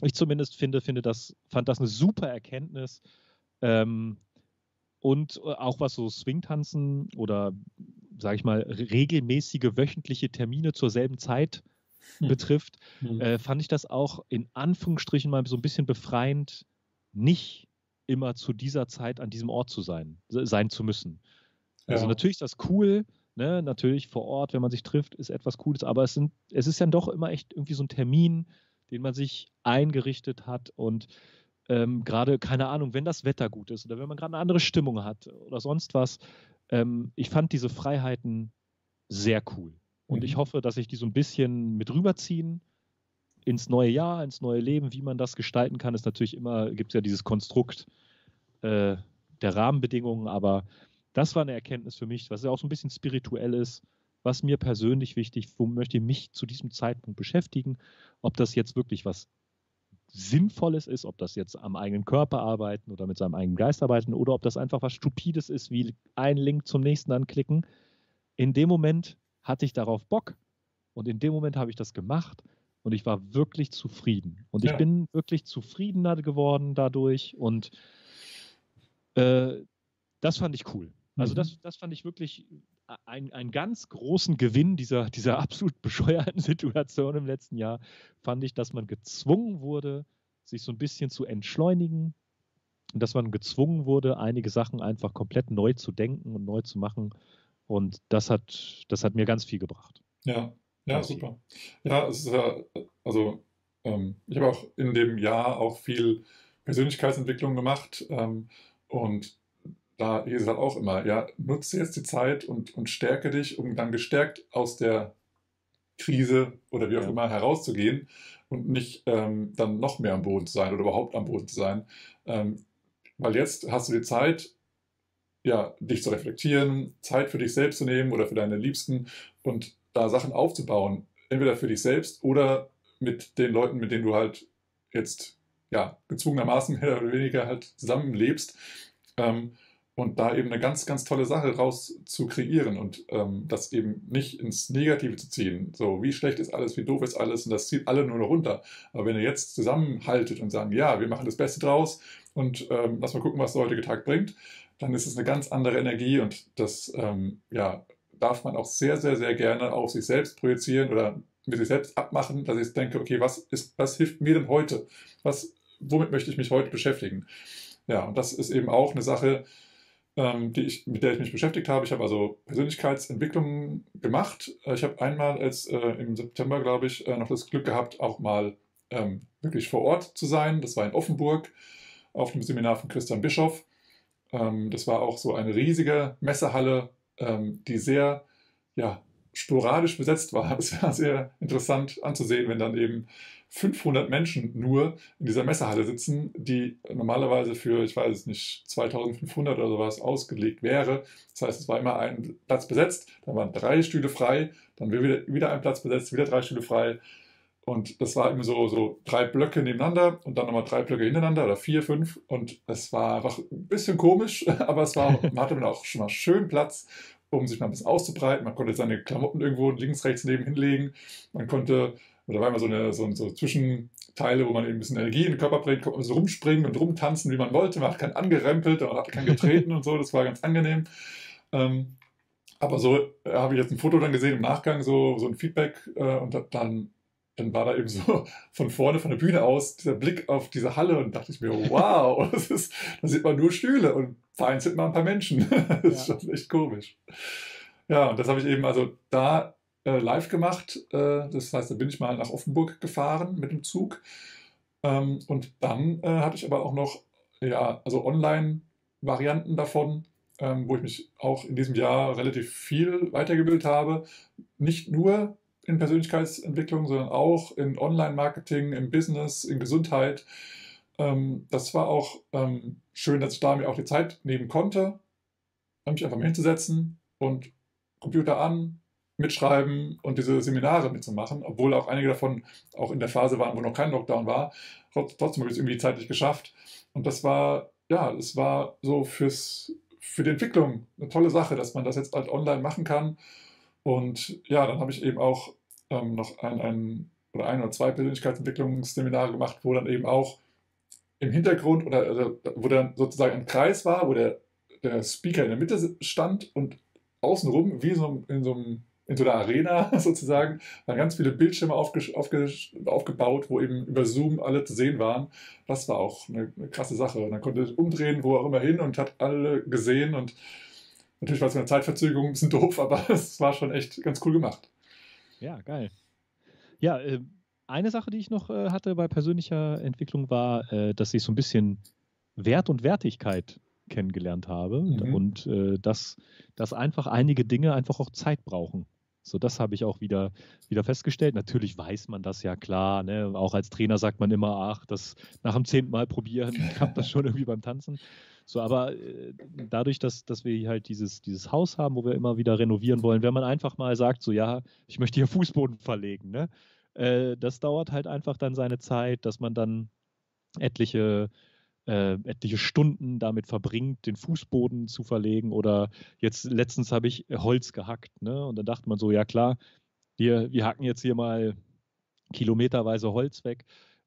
Speaker 2: Ich zumindest finde, finde das, fand das eine super Erkenntnis, ähm, und äh, auch was so Swingtanzen oder, sage ich mal, regelmäßige wöchentliche Termine zur selben Zeit hm. betrifft, hm. Äh, fand ich das auch in Anführungsstrichen mal so ein bisschen befreiend, nicht immer zu dieser Zeit an diesem Ort zu sein, sein zu müssen. Also ja. Also natürlich ist das cool, Ne, natürlich vor Ort, wenn man sich trifft, ist etwas Cooles, aber es, sind, es ist dann doch immer echt irgendwie so ein Termin, den man sich eingerichtet hat und ähm, gerade, keine Ahnung, wenn das Wetter gut ist oder wenn man gerade eine andere Stimmung hat oder sonst was. Ähm, ich fand diese Freiheiten sehr cool. Und mhm. ich hoffe, dass ich die so ein bisschen mit rüberziehen ins neue Jahr, ins neue Leben. Wie man das gestalten kann, ist natürlich immer, gibt es ja dieses Konstrukt äh, der Rahmenbedingungen, aber das war eine Erkenntnis für mich, was ja auch so ein bisschen spirituell ist, was mir persönlich wichtig, wo möchte ich mich zu diesem Zeitpunkt beschäftigen, ob das jetzt wirklich was Sinnvolles ist, ob das jetzt am eigenen Körper arbeiten oder mit seinem eigenen Geist arbeiten oder ob das einfach was Stupides ist, wie einen Link zum nächsten anklicken. In dem Moment hatte ich darauf Bock und in dem Moment habe ich das gemacht und ich war wirklich zufrieden. Und ja. ich bin wirklich zufriedener geworden dadurch und äh, das fand ich cool. Also mhm. das, das fand ich wirklich ein, einen ganz großen Gewinn dieser, dieser absolut bescheuerten Situation im letzten Jahr, fand ich, dass man gezwungen wurde, sich so ein bisschen zu entschleunigen und dass man gezwungen wurde, einige Sachen einfach komplett neu zu denken und neu zu machen. Und das hat, das hat mir ganz viel gebracht.
Speaker 1: Ja, ja, super. Ja, es ist ja, also ähm, ich habe auch in dem Jahr auch viel Persönlichkeitsentwicklung gemacht ähm, und da hieß es halt auch immer, ja, nutze jetzt die Zeit und, und stärke dich, um dann gestärkt aus der Krise oder wie auch ja. immer herauszugehen und nicht ähm, dann noch mehr am Boden zu sein oder überhaupt am Boden zu sein. Ähm, weil jetzt hast du die Zeit, ja, dich zu reflektieren, Zeit für dich selbst zu nehmen oder für deine Liebsten und da Sachen aufzubauen. Entweder für dich selbst oder mit den Leuten, mit denen du halt jetzt ja, gezwungenermaßen mehr oder weniger halt zusammenlebst. Ähm, und da eben eine ganz, ganz tolle Sache raus zu kreieren und ähm, das eben nicht ins Negative zu ziehen. So, wie schlecht ist alles, wie doof ist alles und das zieht alle nur noch runter. Aber wenn ihr jetzt zusammenhaltet und sagen, ja, wir machen das Beste draus und ähm, lass mal gucken, was der heutige Tag bringt, dann ist es eine ganz andere Energie und das ähm, ja, darf man auch sehr, sehr, sehr gerne auf sich selbst projizieren oder mit sich selbst abmachen, dass ich denke, okay, was, ist, was hilft mir denn heute? Was, womit möchte ich mich heute beschäftigen? Ja, und das ist eben auch eine Sache, die ich, mit der ich mich beschäftigt habe. Ich habe also Persönlichkeitsentwicklung gemacht. Äh, ich habe einmal als, äh, im September, glaube ich, äh, noch das Glück gehabt, auch mal ähm, wirklich vor Ort zu sein. Das war in Offenburg auf dem Seminar von Christian Bischoff. Ähm, das war auch so eine riesige Messehalle, ähm, die sehr ja, sporadisch besetzt war. Es war sehr interessant anzusehen, wenn dann eben 500 Menschen nur in dieser Messehalle sitzen, die normalerweise für, ich weiß es nicht, 2500 oder sowas ausgelegt wäre. Das heißt, es war immer ein Platz besetzt, dann waren drei Stühle frei, dann wieder, wieder ein Platz besetzt, wieder drei Stühle frei. Und das war immer so, so drei Blöcke nebeneinander und dann nochmal drei Blöcke hintereinander oder vier, fünf. Und es war einfach ein bisschen komisch, aber es war, man hatte dann auch schon mal schön Platz, um sich mal ein bisschen auszubreiten. Man konnte seine Klamotten irgendwo links, rechts neben hinlegen. Man konnte und da war immer so, eine, so, so Zwischenteile, wo man eben ein bisschen Energie in den Körper bringt, konnte man so rumspringen und rumtanzen, wie man wollte. Man hat keinen angerempelt, man hat keinen getreten und so, das war ganz angenehm. Ähm, aber so äh, habe ich jetzt ein Foto dann gesehen im Nachgang, so, so ein Feedback äh, und dann, dann war da eben so von vorne, von der Bühne aus, dieser Blick auf diese Halle und dachte ich mir, wow, das ist, da sieht man nur Stühle und vereinzelt mal ein paar Menschen. das ja. ist schon echt komisch. Ja, und das habe ich eben also da äh, live gemacht. Äh, das heißt, da bin ich mal nach Offenburg gefahren mit dem Zug. Ähm, und dann äh, hatte ich aber auch noch ja, also Online-Varianten davon, ähm, wo ich mich auch in diesem Jahr relativ viel weitergebildet habe. Nicht nur in Persönlichkeitsentwicklung, sondern auch in Online-Marketing, im Business, in Gesundheit. Ähm, das war auch ähm, schön, dass ich da mir auch die Zeit nehmen konnte, mich einfach mal hinzusetzen und Computer an, mitschreiben und diese Seminare mitzumachen, obwohl auch einige davon auch in der Phase waren, wo noch kein Lockdown war. Trotzdem habe ich es irgendwie zeitlich geschafft. Und das war, ja, es war so fürs, für die Entwicklung eine tolle Sache, dass man das jetzt halt online machen kann. Und ja, dann habe ich eben auch ähm, noch ein, ein oder ein oder zwei Persönlichkeitsentwicklungsseminare gemacht, wo dann eben auch im Hintergrund oder also, wo dann sozusagen ein Kreis war, wo der, der Speaker in der Mitte stand und außenrum, wie so in so einem in so einer Arena sozusagen, waren ganz viele Bildschirme aufge, aufge, aufgebaut, wo eben über Zoom alle zu sehen waren. Das war auch eine, eine krasse Sache. Und dann konnte ich umdrehen, wo auch immer hin und hat alle gesehen und Natürlich war es mit der Zeitverzögerung ein bisschen doof, aber es war schon echt ganz cool gemacht.
Speaker 2: Ja, geil. Ja, äh, eine Sache, die ich noch äh, hatte bei persönlicher Entwicklung, war, äh, dass ich so ein bisschen Wert und Wertigkeit kennengelernt habe mhm. und äh, dass, dass einfach einige Dinge einfach auch Zeit brauchen. So, das habe ich auch wieder, wieder festgestellt. Natürlich weiß man das ja klar. Ne? Auch als Trainer sagt man immer, ach, das nach dem zehnten Mal probieren, klappt das schon irgendwie beim Tanzen. So, aber äh, dadurch, dass, dass wir halt dieses, dieses Haus haben, wo wir immer wieder renovieren wollen, wenn man einfach mal sagt, so ja, ich möchte hier Fußboden verlegen, ne? Äh, das dauert halt einfach dann seine Zeit, dass man dann etliche äh, etliche Stunden damit verbringt, den Fußboden zu verlegen. Oder jetzt letztens habe ich Holz gehackt. Ne? Und dann dachte man so, ja klar, wir, wir hacken jetzt hier mal kilometerweise Holz weg.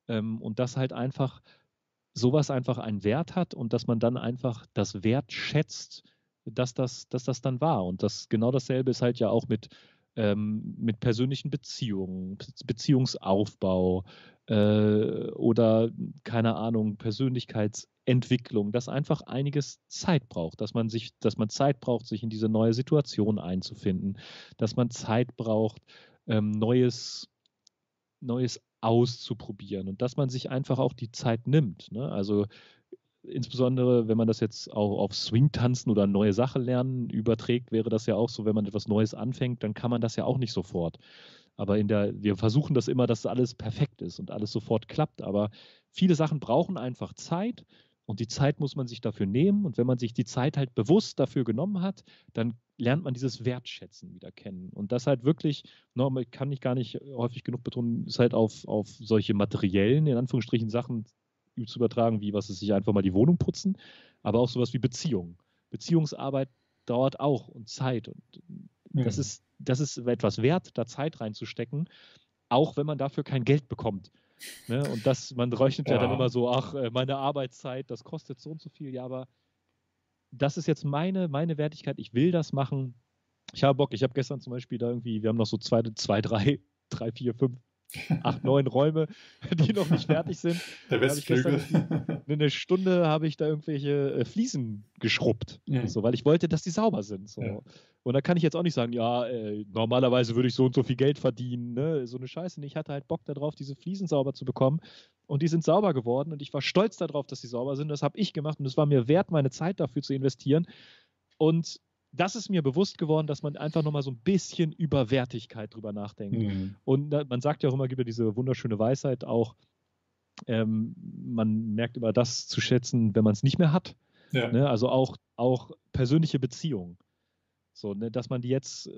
Speaker 2: Ähm, und das halt einfach, sowas einfach einen Wert hat und dass man dann einfach das Wert schätzt, dass das, dass das dann war. Und das genau dasselbe ist halt ja auch mit, ähm, mit persönlichen Beziehungen, Beziehungsaufbau, äh, oder keine Ahnung, Persönlichkeitsentwicklung, dass einfach einiges Zeit braucht, dass man sich, dass man Zeit braucht, sich in diese neue Situation einzufinden, dass man Zeit braucht, ähm, Neues, Neues auszuprobieren und dass man sich einfach auch die Zeit nimmt. Ne? Also insbesondere wenn man das jetzt auch auf Swing-Tanzen oder neue Sache lernen überträgt, wäre das ja auch so, wenn man etwas Neues anfängt, dann kann man das ja auch nicht sofort. Aber in der, wir versuchen das immer, dass alles perfekt ist und alles sofort klappt. Aber viele Sachen brauchen einfach Zeit und die Zeit muss man sich dafür nehmen. Und wenn man sich die Zeit halt bewusst dafür genommen hat, dann lernt man dieses Wertschätzen wieder kennen. Und das halt wirklich, normal kann ich gar nicht häufig genug betonen, ist halt auf, auf solche materiellen, in Anführungsstrichen, Sachen zu übertragen, wie was es sich einfach mal die Wohnung putzen, aber auch sowas wie Beziehungen. Beziehungsarbeit dauert auch und Zeit. Und das mhm. ist das ist etwas wert, da Zeit reinzustecken, auch wenn man dafür kein Geld bekommt. Ne? Und das, man rechnet ja. ja dann immer so, ach, äh, meine Arbeitszeit, das kostet so und so viel. Ja, aber das ist jetzt meine, meine Wertigkeit. Ich will das machen. Ich habe Bock. Ich habe gestern zum Beispiel da irgendwie, wir haben noch so zwei, zwei drei, drei, vier, fünf acht, neun Räume, die noch nicht fertig sind.
Speaker 1: Der Westflügel.
Speaker 2: Eine Stunde habe ich da irgendwelche äh, Fliesen geschrubbt, mhm. so, weil ich wollte, dass die sauber sind. So. Ja. Und da kann ich jetzt auch nicht sagen, ja, äh, normalerweise würde ich so und so viel Geld verdienen, ne? so eine Scheiße. Ich hatte halt Bock darauf, diese Fliesen sauber zu bekommen. Und die sind sauber geworden und ich war stolz darauf, dass sie sauber sind. Das habe ich gemacht und es war mir wert, meine Zeit dafür zu investieren. Und das ist mir bewusst geworden, dass man einfach nochmal so ein bisschen über Wertigkeit drüber nachdenkt. Mhm. Und man sagt ja auch immer, gibt ja diese wunderschöne Weisheit auch, ähm, man merkt immer das zu schätzen, wenn man es nicht mehr hat. Ja. Ne? Also auch, auch persönliche Beziehungen. So, ne, dass man die jetzt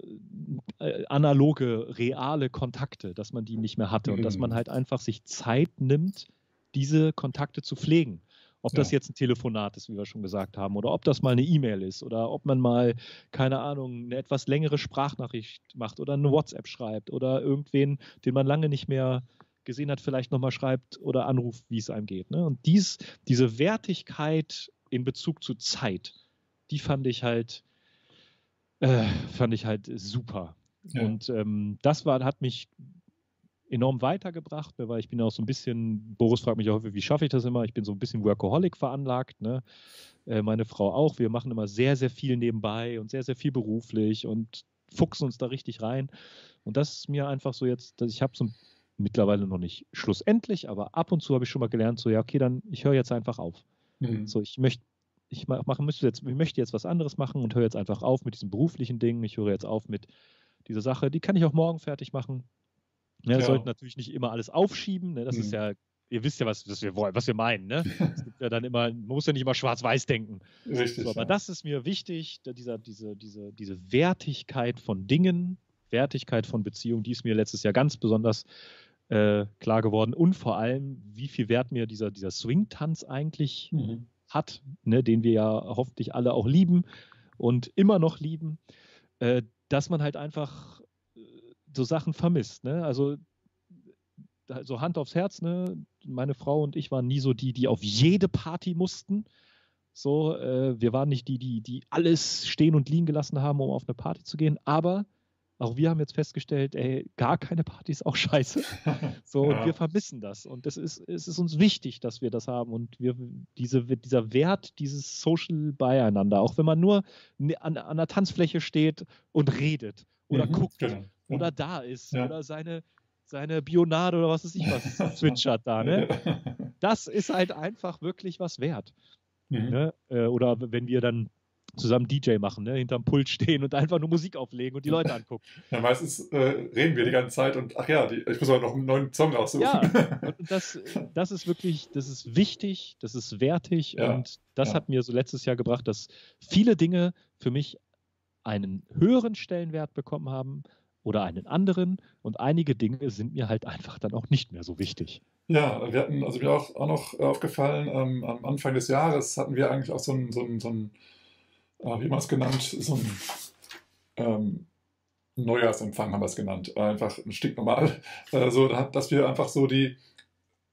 Speaker 2: äh, analoge, reale Kontakte, dass man die nicht mehr hatte mhm. und dass man mhm. halt einfach sich Zeit nimmt, diese Kontakte zu pflegen. Ob ja. das jetzt ein Telefonat ist, wie wir schon gesagt haben, oder ob das mal eine E-Mail ist, oder ob man mal, keine Ahnung, eine etwas längere Sprachnachricht macht oder eine WhatsApp schreibt oder irgendwen, den man lange nicht mehr gesehen hat, vielleicht nochmal schreibt oder anruft, wie es einem geht. Ne? Und dies, diese Wertigkeit in Bezug zu Zeit, die fand ich halt, äh, fand ich halt super. Ja. Und ähm, das war, hat mich enorm weitergebracht, ne, weil ich bin auch so ein bisschen, Boris fragt mich auch häufig, wie schaffe ich das immer? Ich bin so ein bisschen Workaholic veranlagt, ne? Äh, meine Frau auch. Wir machen immer sehr, sehr viel nebenbei und sehr, sehr viel beruflich und fuchsen uns da richtig rein. Und das ist mir einfach so jetzt, dass ich habe so mittlerweile noch nicht schlussendlich, aber ab und zu habe ich schon mal gelernt, so ja, okay, dann ich höre jetzt einfach auf. Mhm. So, ich möchte ich machen müsste jetzt, ich möchte jetzt was anderes machen und höre jetzt einfach auf mit diesen beruflichen Dingen. Ich höre jetzt auf mit dieser Sache. Die kann ich auch morgen fertig machen. Ne, ja. Sollten natürlich nicht immer alles aufschieben. Ne? Das mhm. ist ja, ihr wisst ja, was, was, wir, was wir meinen. Ne? es gibt ja dann immer, man muss ja nicht immer schwarz-weiß denken. Richtig. So, aber ja. das ist mir wichtig, dieser, diese, diese, diese Wertigkeit von Dingen, Wertigkeit von Beziehungen, die ist mir letztes Jahr ganz besonders äh, klar geworden. Und vor allem, wie viel Wert mir dieser, dieser Swing-Tanz eigentlich mhm. hat, ne? den wir ja hoffentlich alle auch lieben und immer noch lieben. Äh, dass man halt einfach so Sachen vermisst. Ne? Also so Hand aufs Herz, ne? meine Frau und ich waren nie so die, die auf jede Party mussten. So, äh, wir waren nicht die, die, die alles stehen und liegen gelassen haben, um auf eine Party zu gehen. Aber auch wir haben jetzt festgestellt, ey, gar keine Party ist auch scheiße. So, ja. und wir vermissen das. Und das ist, es ist uns wichtig, dass wir das haben. Und wir, diese, dieser Wert, dieses Social Beieinander, auch wenn man nur an, an der Tanzfläche steht und redet oder mhm, guckt genau. Oder da ist ja. oder seine, seine Bionade oder was weiß ich was zwitschert da, ne? Das ist halt einfach wirklich was wert. Mhm. Ne? Äh, oder wenn wir dann zusammen DJ machen, ne? hinterm Pult stehen und einfach nur Musik auflegen und die Leute angucken.
Speaker 1: Ja, meistens äh, reden wir die ganze Zeit und ach ja, die, ich muss aber noch einen neuen Song raussuchen. Ja,
Speaker 2: und das, das ist wirklich, das ist wichtig, das ist wertig ja, und das ja. hat mir so letztes Jahr gebracht, dass viele Dinge für mich einen höheren Stellenwert bekommen haben oder einen anderen und einige Dinge sind mir halt einfach dann auch nicht mehr so wichtig.
Speaker 1: Ja, wir hatten, also mir auch, auch noch aufgefallen, ähm, am Anfang des Jahres hatten wir eigentlich auch so ein, so ein, so ein äh, wie man es genannt, so ein ähm, Neujahrsempfang haben wir es genannt. Einfach ein Stück normal. Äh, so, dass wir einfach so die,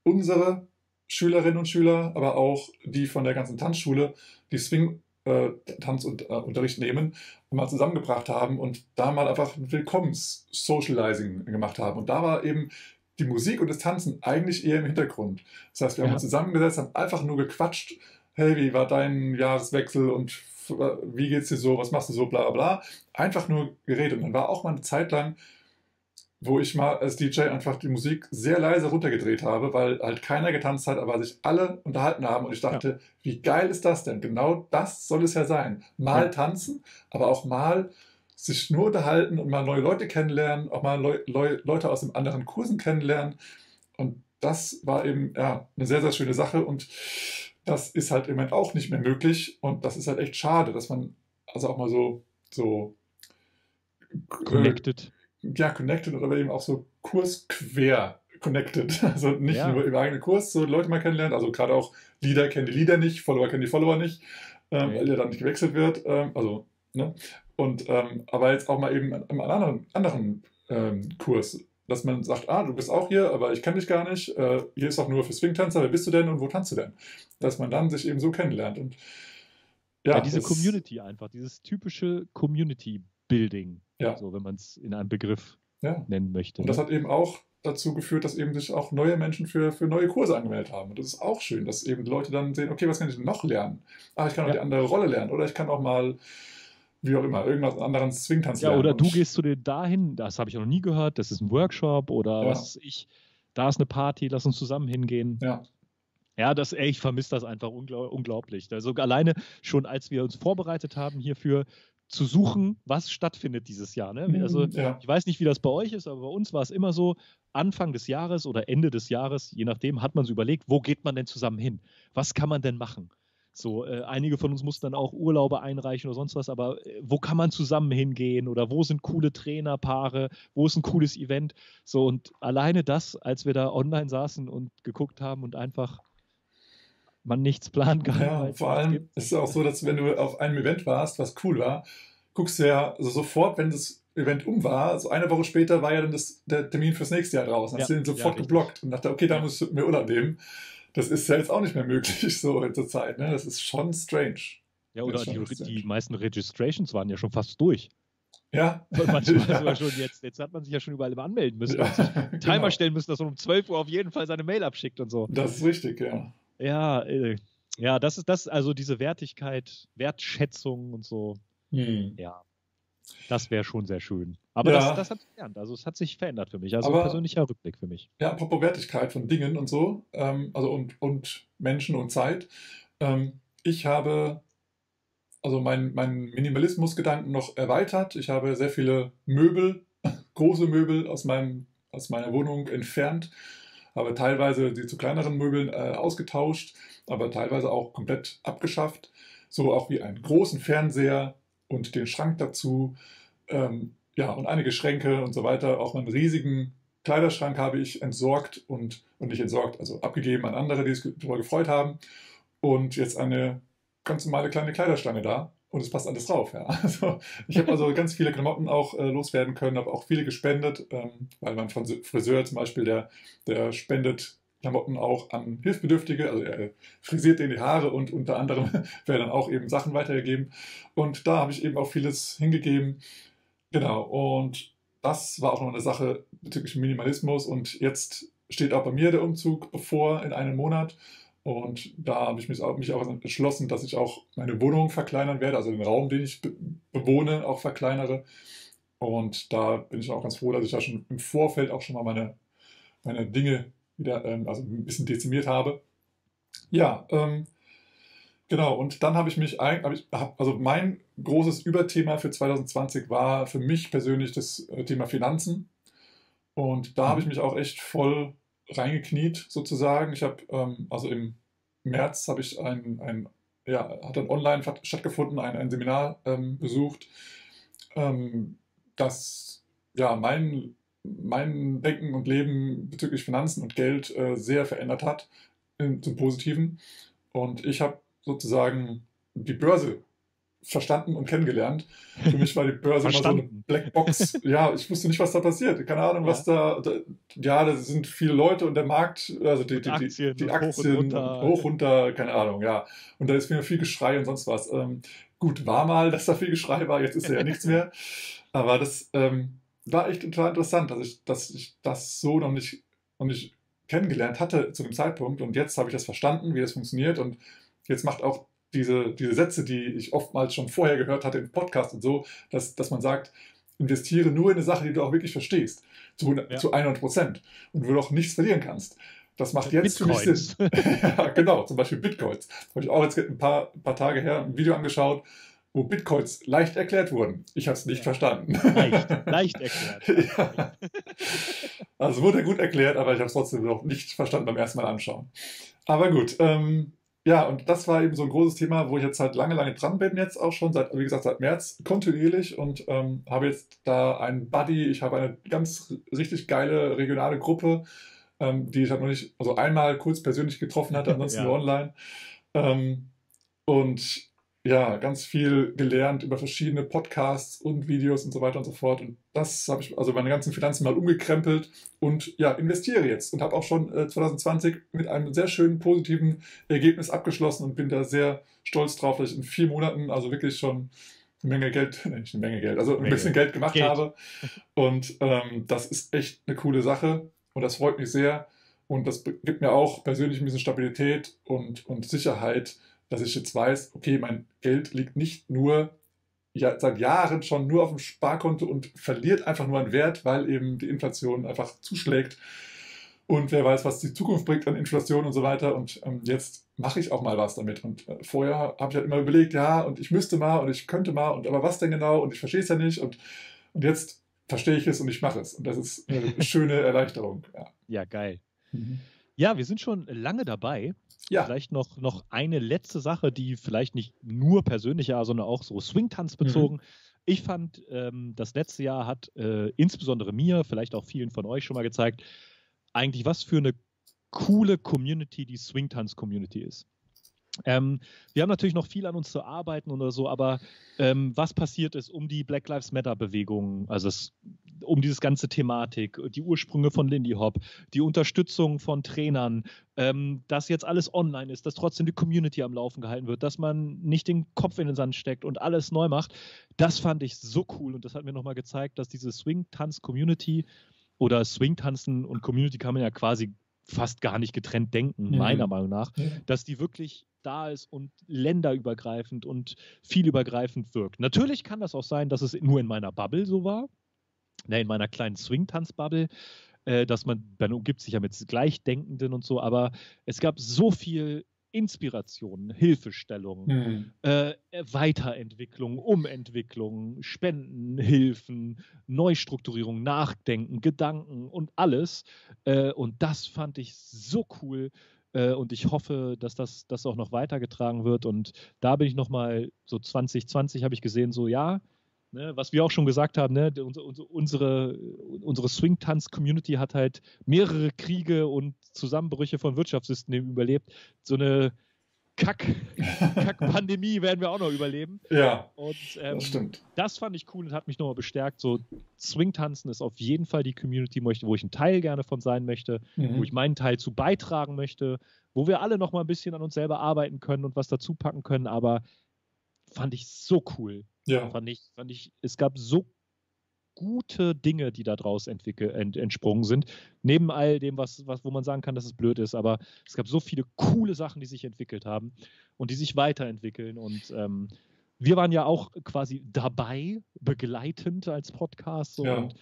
Speaker 1: unsere Schülerinnen und Schüler, aber auch die von der ganzen Tanzschule, die Swing äh, Tanzunterricht nehmen und mal zusammengebracht haben und da mal einfach ein Willkommens-Socializing gemacht haben. Und da war eben die Musik und das Tanzen eigentlich eher im Hintergrund. Das heißt, wir haben uns zusammengesetzt, haben einfach nur gequatscht. Hey, wie war dein Jahreswechsel und wie geht's dir so, was machst du so, bla bla. Einfach nur geredet. Und dann war auch mal eine Zeit lang, wo ich mal als DJ einfach die Musik sehr leise runtergedreht habe, weil halt keiner getanzt hat, aber sich alle unterhalten haben. Und ich dachte, ja. wie geil ist das denn? Genau das soll es ja sein. Mal ja. tanzen, aber auch mal sich nur unterhalten und mal neue Leute kennenlernen, auch mal Leu Leu Leute aus den anderen Kursen kennenlernen. Und das war eben ja, eine sehr, sehr schöne Sache. Und das ist halt im Moment auch nicht mehr möglich und das ist halt echt schade, dass man also auch mal so, so
Speaker 2: connected.
Speaker 1: Ja, connected oder eben auch so kursquer connected. Also nicht ja. nur im eigenen Kurs so Leute mal kennenlernen, also gerade auch Leader kennen die Leader nicht, Follower kennen die Follower nicht, ähm, okay. weil der dann nicht gewechselt wird. Ähm, also, ne? Und ähm, aber jetzt auch mal eben im anderen, anderen ähm, Kurs dass man sagt, ah, du bist auch hier, aber ich kenne dich gar nicht. Äh, hier ist auch nur für Swing-Tänzer. Wer bist du denn und wo tanzt du denn? Dass man dann sich eben so kennenlernt. Und
Speaker 2: ja, ja diese Community einfach, dieses typische Community-Building,
Speaker 1: ja.
Speaker 2: so wenn man es in einem Begriff ja. nennen möchte.
Speaker 1: Und ne? das hat eben auch dazu geführt, dass eben sich auch neue Menschen für, für neue Kurse angemeldet haben. Und das ist auch schön, dass eben Leute dann sehen, okay, was kann ich denn noch lernen? Ah, ich kann auch ja. die andere Rolle lernen. Oder ich kann auch mal wie auch immer, irgendwas anderen Swingtanz
Speaker 2: Ja, oder du gehst zu dir dahin, das habe ich noch nie gehört, das ist ein Workshop oder ja. was ich, da ist eine Party, lass uns zusammen hingehen.
Speaker 1: Ja.
Speaker 2: Ja, das, ey, ich vermisse das einfach unglaublich. Also alleine schon, als wir uns vorbereitet haben hierfür, zu suchen, was stattfindet dieses Jahr. Ne? Mhm, also ja. ich weiß nicht, wie das bei euch ist, aber bei uns war es immer so, Anfang des Jahres oder Ende des Jahres, je nachdem, hat man so überlegt, wo geht man denn zusammen hin? Was kann man denn machen? So, äh, einige von uns mussten dann auch Urlaube einreichen oder sonst was, aber äh, wo kann man zusammen hingehen oder wo sind coole Trainerpaare, wo ist ein cooles Event? So, und alleine das, als wir da online saßen und geguckt haben und einfach man nichts planen kann.
Speaker 1: Ja, vor allem ist es auch so, dass wenn du auf einem Event warst, was cool war, guckst du ja also sofort, wenn das Event um war, so eine Woche später war ja dann das, der Termin fürs nächste Jahr draußen. Hast ja, du den sofort ja, geblockt und dachte, okay, da musst du mir Urlaub nehmen das ist ja jetzt auch nicht mehr möglich so zur Zeit. Ne? Das ist schon strange.
Speaker 2: Ja, oder die, die, meisten Registrations waren ja schon fast durch.
Speaker 1: Ja.
Speaker 2: Manchmal schon jetzt, jetzt hat man sich ja schon überall immer anmelden müssen. Ja, Timer genau. stellen müssen, dass man um 12 Uhr auf jeden Fall seine Mail abschickt und so.
Speaker 1: Das ist richtig, ja.
Speaker 2: Ja, äh, ja, das ist das, also diese Wertigkeit, Wertschätzung und so. Hm. Ja. Das wäre schon sehr schön. Aber ja. das, das hat sich gelernt. Also es hat sich verändert für mich. Also Aber, persönlicher Rückblick für mich.
Speaker 1: Ja, apropos Wertigkeit von Dingen und so, ähm, also und, und Menschen und Zeit. Ähm, ich habe also meinen mein Minimalismusgedanken noch erweitert. Ich habe sehr viele Möbel, große Möbel aus, meinem, aus meiner Wohnung entfernt. Habe teilweise die zu kleineren Möbeln äh, ausgetauscht, aber teilweise auch komplett abgeschafft. So auch wie einen großen Fernseher, und den Schrank dazu. Ähm, ja, und einige Schränke und so weiter. Auch einen riesigen Kleiderschrank habe ich entsorgt und, und nicht entsorgt, also abgegeben an andere, die sich darüber gefreut haben. Und jetzt eine ganz normale kleine Kleiderstange da. Und es passt alles drauf. Ja. Also, ich habe also ganz viele Klamotten auch äh, loswerden können, habe auch viele gespendet, ähm, weil mein Friseur zum Beispiel, der, der spendet Klamotten auch an Hilfsbedürftige. Also er frisiert denen die Haare und unter anderem werden dann auch eben Sachen weitergegeben. Und da habe ich eben auch vieles hingegeben. Genau. Und das war auch noch eine Sache bezüglich Minimalismus und jetzt steht auch bei mir der Umzug bevor in einem Monat. Und da habe ich mich auch, mich auch entschlossen, dass ich auch meine Wohnung verkleinern werde, also den Raum, den ich bewohne, auch verkleinere. Und da bin ich auch ganz froh, dass ich da schon im Vorfeld auch schon mal meine, meine Dinge wieder, ähm, also ein bisschen dezimiert habe. Ja, ähm, genau. Und dann habe ich mich, hab ich, hab, also mein großes Überthema für 2020 war für mich persönlich das äh, Thema Finanzen. Und da habe ich mhm. mich auch echt voll reingekniet, sozusagen. Ich habe, ähm, also im März habe ich ein, ein, ja, hat dann online stattgefunden, ein, ein Seminar ähm, besucht, ähm, das ja mein, mein Denken und Leben bezüglich Finanzen und Geld äh, sehr verändert hat, in, zum Positiven. Und ich habe sozusagen die Börse verstanden und kennengelernt. Für mich war die Börse immer so eine Blackbox. Ja, ich wusste nicht, was da passiert. Keine Ahnung, was da, da, Ja, da sind viele Leute und der Markt, also die, die, Aktien, die, die Aktien hoch, und runter. hoch, runter, keine Ahnung, ja. Und da ist mir viel Geschrei und sonst was. Ähm, gut, war mal, dass da viel Geschrei war, jetzt ist ja nichts mehr. Aber das ähm, war echt total interessant, dass ich, dass ich das so noch nicht, noch nicht kennengelernt hatte zu dem Zeitpunkt. Und jetzt habe ich das verstanden, wie das funktioniert. Und jetzt macht auch diese, diese Sätze, die ich oftmals schon vorher gehört hatte im Podcast und so, dass, dass man sagt, investiere nur in eine Sache, die du auch wirklich verstehst, zu, ja. zu 100 Prozent und wo du auch nichts verlieren kannst. Das macht jetzt Bitcoins. für mich Sinn. ja, genau, zum Beispiel Bitcoins. Habe ich auch jetzt ein paar, ein paar Tage her ein Video angeschaut, wo Bitcoins leicht erklärt wurden. Ich habe es nicht ja. verstanden.
Speaker 2: Leicht, leicht erklärt. ja.
Speaker 1: Also wurde gut erklärt, aber ich habe es trotzdem noch nicht verstanden beim ersten Mal anschauen. Aber gut, ähm, ja, und das war eben so ein großes Thema, wo ich jetzt halt lange, lange dran bin, jetzt auch schon, seit, wie gesagt, seit März kontinuierlich und ähm, habe jetzt da einen Buddy, ich habe eine ganz richtig geile regionale Gruppe, ähm, die ich halt noch nicht, also einmal kurz persönlich getroffen hatte, ansonsten ja. nur online. Ähm, und ja, ganz viel gelernt über verschiedene Podcasts und Videos und so weiter und so fort. Und das habe ich, also meine ganzen Finanzen mal umgekrempelt und ja, investiere jetzt und habe auch schon äh, 2020 mit einem sehr schönen positiven Ergebnis abgeschlossen und bin da sehr stolz drauf, dass ich in vier Monaten also wirklich schon eine Menge Geld, nicht eine Menge Geld, also ein Menge. bisschen Geld gemacht Geld. habe. Und ähm, das ist echt eine coole Sache und das freut mich sehr. Und das gibt mir auch persönlich ein bisschen Stabilität und, und Sicherheit, dass ich jetzt weiß, okay, mein Geld liegt nicht nur ja, seit Jahren schon nur auf dem Sparkonto und verliert einfach nur an Wert, weil eben die Inflation einfach zuschlägt. Und wer weiß, was die Zukunft bringt an Inflation und so weiter. Und ähm, jetzt mache ich auch mal was damit. Und äh, vorher habe ich halt immer überlegt, ja, und ich müsste mal und ich könnte mal, und aber was denn genau? Und ich verstehe es ja nicht. Und, und jetzt verstehe ich es und ich mache es. Und das ist eine schöne Erleichterung. Ja,
Speaker 2: ja geil. Mhm. Ja, wir sind schon lange dabei. Ja. Vielleicht noch, noch eine letzte Sache, die vielleicht nicht nur persönlich war, sondern auch so Swingtanz bezogen. Mhm. Ich fand, ähm, das letzte Jahr hat äh, insbesondere mir, vielleicht auch vielen von euch schon mal gezeigt, eigentlich was für eine coole Community die Swingtanz-Community ist. Ähm, wir haben natürlich noch viel an uns zu arbeiten oder so, aber ähm, was passiert ist um die Black Lives Matter-Bewegung, also es, um dieses ganze Thematik, die Ursprünge von Lindy Hop, die Unterstützung von Trainern, ähm, dass jetzt alles online ist, dass trotzdem die Community am Laufen gehalten wird, dass man nicht den Kopf in den Sand steckt und alles neu macht, das fand ich so cool und das hat mir nochmal gezeigt, dass diese Swing-Tanz-Community oder Swing-Tanzen und Community kann man ja quasi fast gar nicht getrennt denken, mhm. meiner Meinung nach, dass die wirklich da ist und länderübergreifend und vielübergreifend wirkt. Natürlich kann das auch sein, dass es nur in meiner Bubble so war, ne, in meiner kleinen Swing-Tanz-Bubble, äh, dass man, man umgibt sich ja mit Gleichdenkenden und so, aber es gab so viel Inspiration, Hilfestellung, mhm. äh, Weiterentwicklung, Umentwicklung, Spenden, Hilfen, Neustrukturierung, Nachdenken, Gedanken und alles. Äh, und das fand ich so cool. Äh, und ich hoffe, dass das, das auch noch weitergetragen wird. Und da bin ich nochmal, so 2020 habe ich gesehen, so ja, Ne, was wir auch schon gesagt haben, ne, unsere, unsere Swing-Tanz-Community hat halt mehrere Kriege und Zusammenbrüche von Wirtschaftssystemen überlebt. So eine Kack-Pandemie Kack werden wir auch noch überleben.
Speaker 1: Ja.
Speaker 2: Und, ähm, das stimmt. Das fand ich cool und hat mich nochmal bestärkt. So, Swing-Tanzen ist auf jeden Fall die Community, wo ich ein Teil gerne von sein möchte, mhm. wo ich meinen Teil zu beitragen möchte, wo wir alle nochmal ein bisschen an uns selber arbeiten können und was dazu packen können. Aber fand ich so cool.
Speaker 1: Ja.
Speaker 2: Fand ich, fand ich, es gab so gute Dinge, die daraus ent, entsprungen sind. Neben all dem, was, was, wo man sagen kann, dass es blöd ist. Aber es gab so viele coole Sachen, die sich entwickelt haben und die sich weiterentwickeln. Und ähm, wir waren ja auch quasi dabei, begleitend als Podcast. So,
Speaker 1: ja.
Speaker 2: Und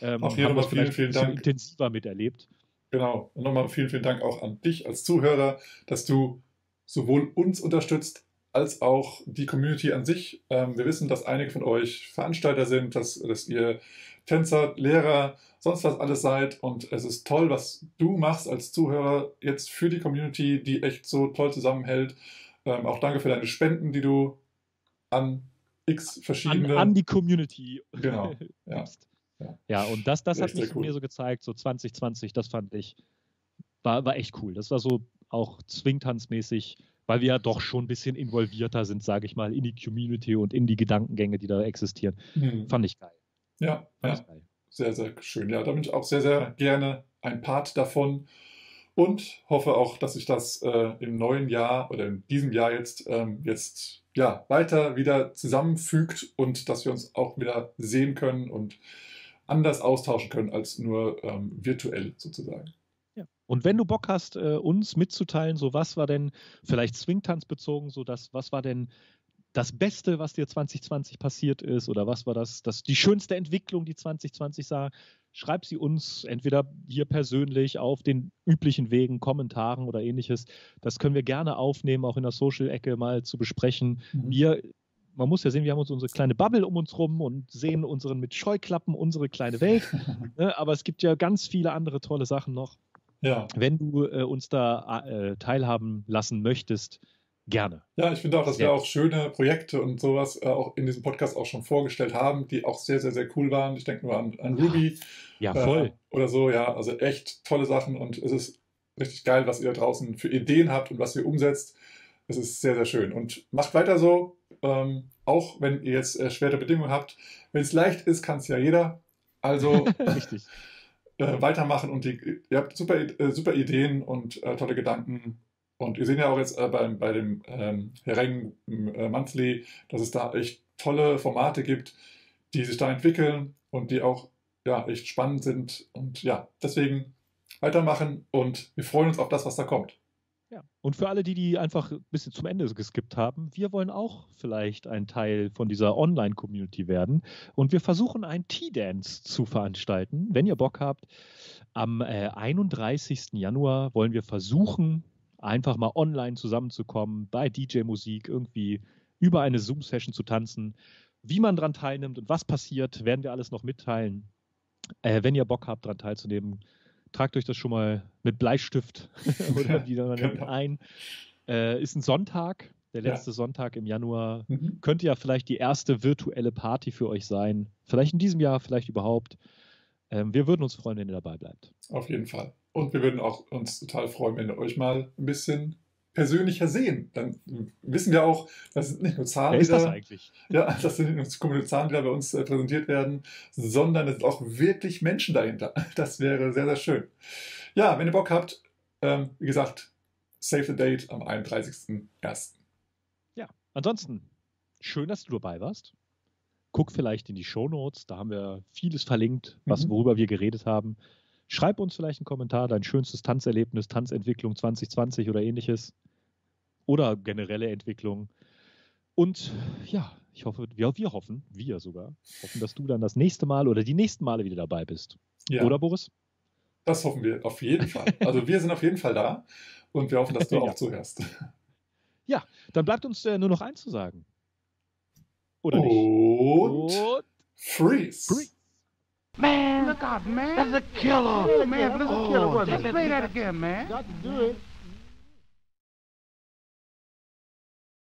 Speaker 1: ähm, auch hier nochmal vielen, vielen Dank.
Speaker 2: intensiver miterlebt.
Speaker 1: Genau. Und nochmal vielen, vielen Dank auch an dich als Zuhörer, dass du sowohl uns unterstützt, als auch die Community an sich. Ähm, wir wissen, dass einige von euch Veranstalter sind, dass, dass ihr Tänzer, Lehrer, sonst was alles seid. Und es ist toll, was du machst als Zuhörer jetzt für die Community, die echt so toll zusammenhält. Ähm, auch danke für deine Spenden, die du an x verschiedene.
Speaker 2: An, an die Community.
Speaker 1: Genau.
Speaker 2: Ja. ja. ja. und das, das hat mich cool. mir so gezeigt, so 2020, das fand ich, war, war echt cool. Das war so auch Zwingtanzmäßig weil wir ja doch schon ein bisschen involvierter sind, sage ich mal, in die Community und in die Gedankengänge, die da existieren. Mhm. Fand ich geil.
Speaker 1: Ja, ja. Geil. sehr, sehr schön. Ja, da bin ich auch sehr, sehr gerne ein Part davon und hoffe auch, dass sich das äh, im neuen Jahr oder in diesem Jahr jetzt, ähm, jetzt ja, weiter wieder zusammenfügt und dass wir uns auch wieder sehen können und anders austauschen können als nur ähm, virtuell sozusagen.
Speaker 2: Und wenn du Bock hast, äh, uns mitzuteilen, so was war denn vielleicht Swingtanz bezogen, so das, was war denn das Beste, was dir 2020 passiert ist oder was war das, das die schönste Entwicklung, die 2020 sah, schreib sie uns entweder hier persönlich auf den üblichen Wegen, Kommentaren oder ähnliches. Das können wir gerne aufnehmen, auch in der Social-Ecke mal zu besprechen. Mhm. Wir man muss ja sehen, wir haben uns unsere kleine Bubble um uns rum und sehen unseren mit Scheuklappen unsere kleine Welt. ne? Aber es gibt ja ganz viele andere tolle Sachen noch. Ja. Wenn du äh, uns da äh, teilhaben lassen möchtest, gerne.
Speaker 1: Ja, ich finde auch, dass sehr wir auch schöne Projekte und sowas äh, auch in diesem Podcast auch schon vorgestellt haben, die auch sehr, sehr, sehr cool waren. Ich denke nur an, an Ruby.
Speaker 2: Ja, äh, voll.
Speaker 1: oder so, ja. Also echt tolle Sachen und es ist richtig geil, was ihr da draußen für Ideen habt und was ihr umsetzt. Es ist sehr, sehr schön. Und macht weiter so, ähm, auch wenn ihr jetzt äh, schwere Bedingungen habt. Wenn es leicht ist, kann es ja jeder. Also
Speaker 2: Richtig.
Speaker 1: Äh, weitermachen und die, ihr habt super, äh, super Ideen und äh, tolle Gedanken. Und ihr seht ja auch jetzt äh, bei, bei dem ähm, Hereng äh, Monthly, dass es da echt tolle Formate gibt, die sich da entwickeln und die auch ja, echt spannend sind. Und ja, deswegen weitermachen und wir freuen uns auf das, was da kommt.
Speaker 2: Ja. Und für alle, die, die einfach ein bisschen zum Ende geskippt haben, wir wollen auch vielleicht ein Teil von dieser Online-Community werden. Und wir versuchen einen Tea-Dance zu veranstalten. Wenn ihr Bock habt, am äh, 31. Januar wollen wir versuchen, einfach mal online zusammenzukommen, bei DJ-Musik irgendwie über eine Zoom-Session zu tanzen. Wie man daran teilnimmt und was passiert, werden wir alles noch mitteilen. Äh, wenn ihr Bock habt, daran teilzunehmen, tragt euch das schon mal mit Bleistift oder wieder genau. ein. Äh, ist ein Sonntag, der letzte ja. Sonntag im Januar. Mhm. Könnte ja vielleicht die erste virtuelle Party für euch sein. Vielleicht in diesem Jahr, vielleicht überhaupt. Ähm, wir würden uns freuen, wenn ihr dabei bleibt.
Speaker 1: Auf jeden Fall. Und wir würden auch uns total freuen, wenn ihr euch mal ein bisschen persönlicher sehen. Dann wissen wir auch, das sind nicht nur Zahlen,
Speaker 2: Wer ist das eigentlich?
Speaker 1: Ja, das sind nicht nur Zahlen, die da bei uns äh, präsentiert werden, sondern es sind auch wirklich Menschen dahinter. Das wäre sehr, sehr schön. Ja, wenn ihr Bock habt, ähm, wie gesagt, save the date am 31.01.
Speaker 2: Ja, ansonsten, schön, dass du dabei warst. Guck vielleicht in die Show Notes, da haben wir vieles verlinkt, was, mhm. worüber wir geredet haben. Schreib uns vielleicht einen Kommentar, dein schönstes Tanzerlebnis, Tanzentwicklung 2020 oder ähnliches. Oder generelle Entwicklung. Und ja, ich hoffe, wir, wir hoffen, wir sogar, hoffen, dass du dann das nächste Mal oder die nächsten Male wieder dabei bist. Ja. Oder Boris?
Speaker 1: Das hoffen wir auf jeden Fall. Also wir sind auf jeden Fall da und wir hoffen, dass du ja. auch zuhörst.
Speaker 2: Ja, dann bleibt uns äh, nur noch eins zu sagen. Oder
Speaker 1: und nicht? Und Freeze.
Speaker 3: Freeze. Man, look out, man. That's a killer. Hey, man, that's a killer. Oh, Let's play that again, man. Got to do it.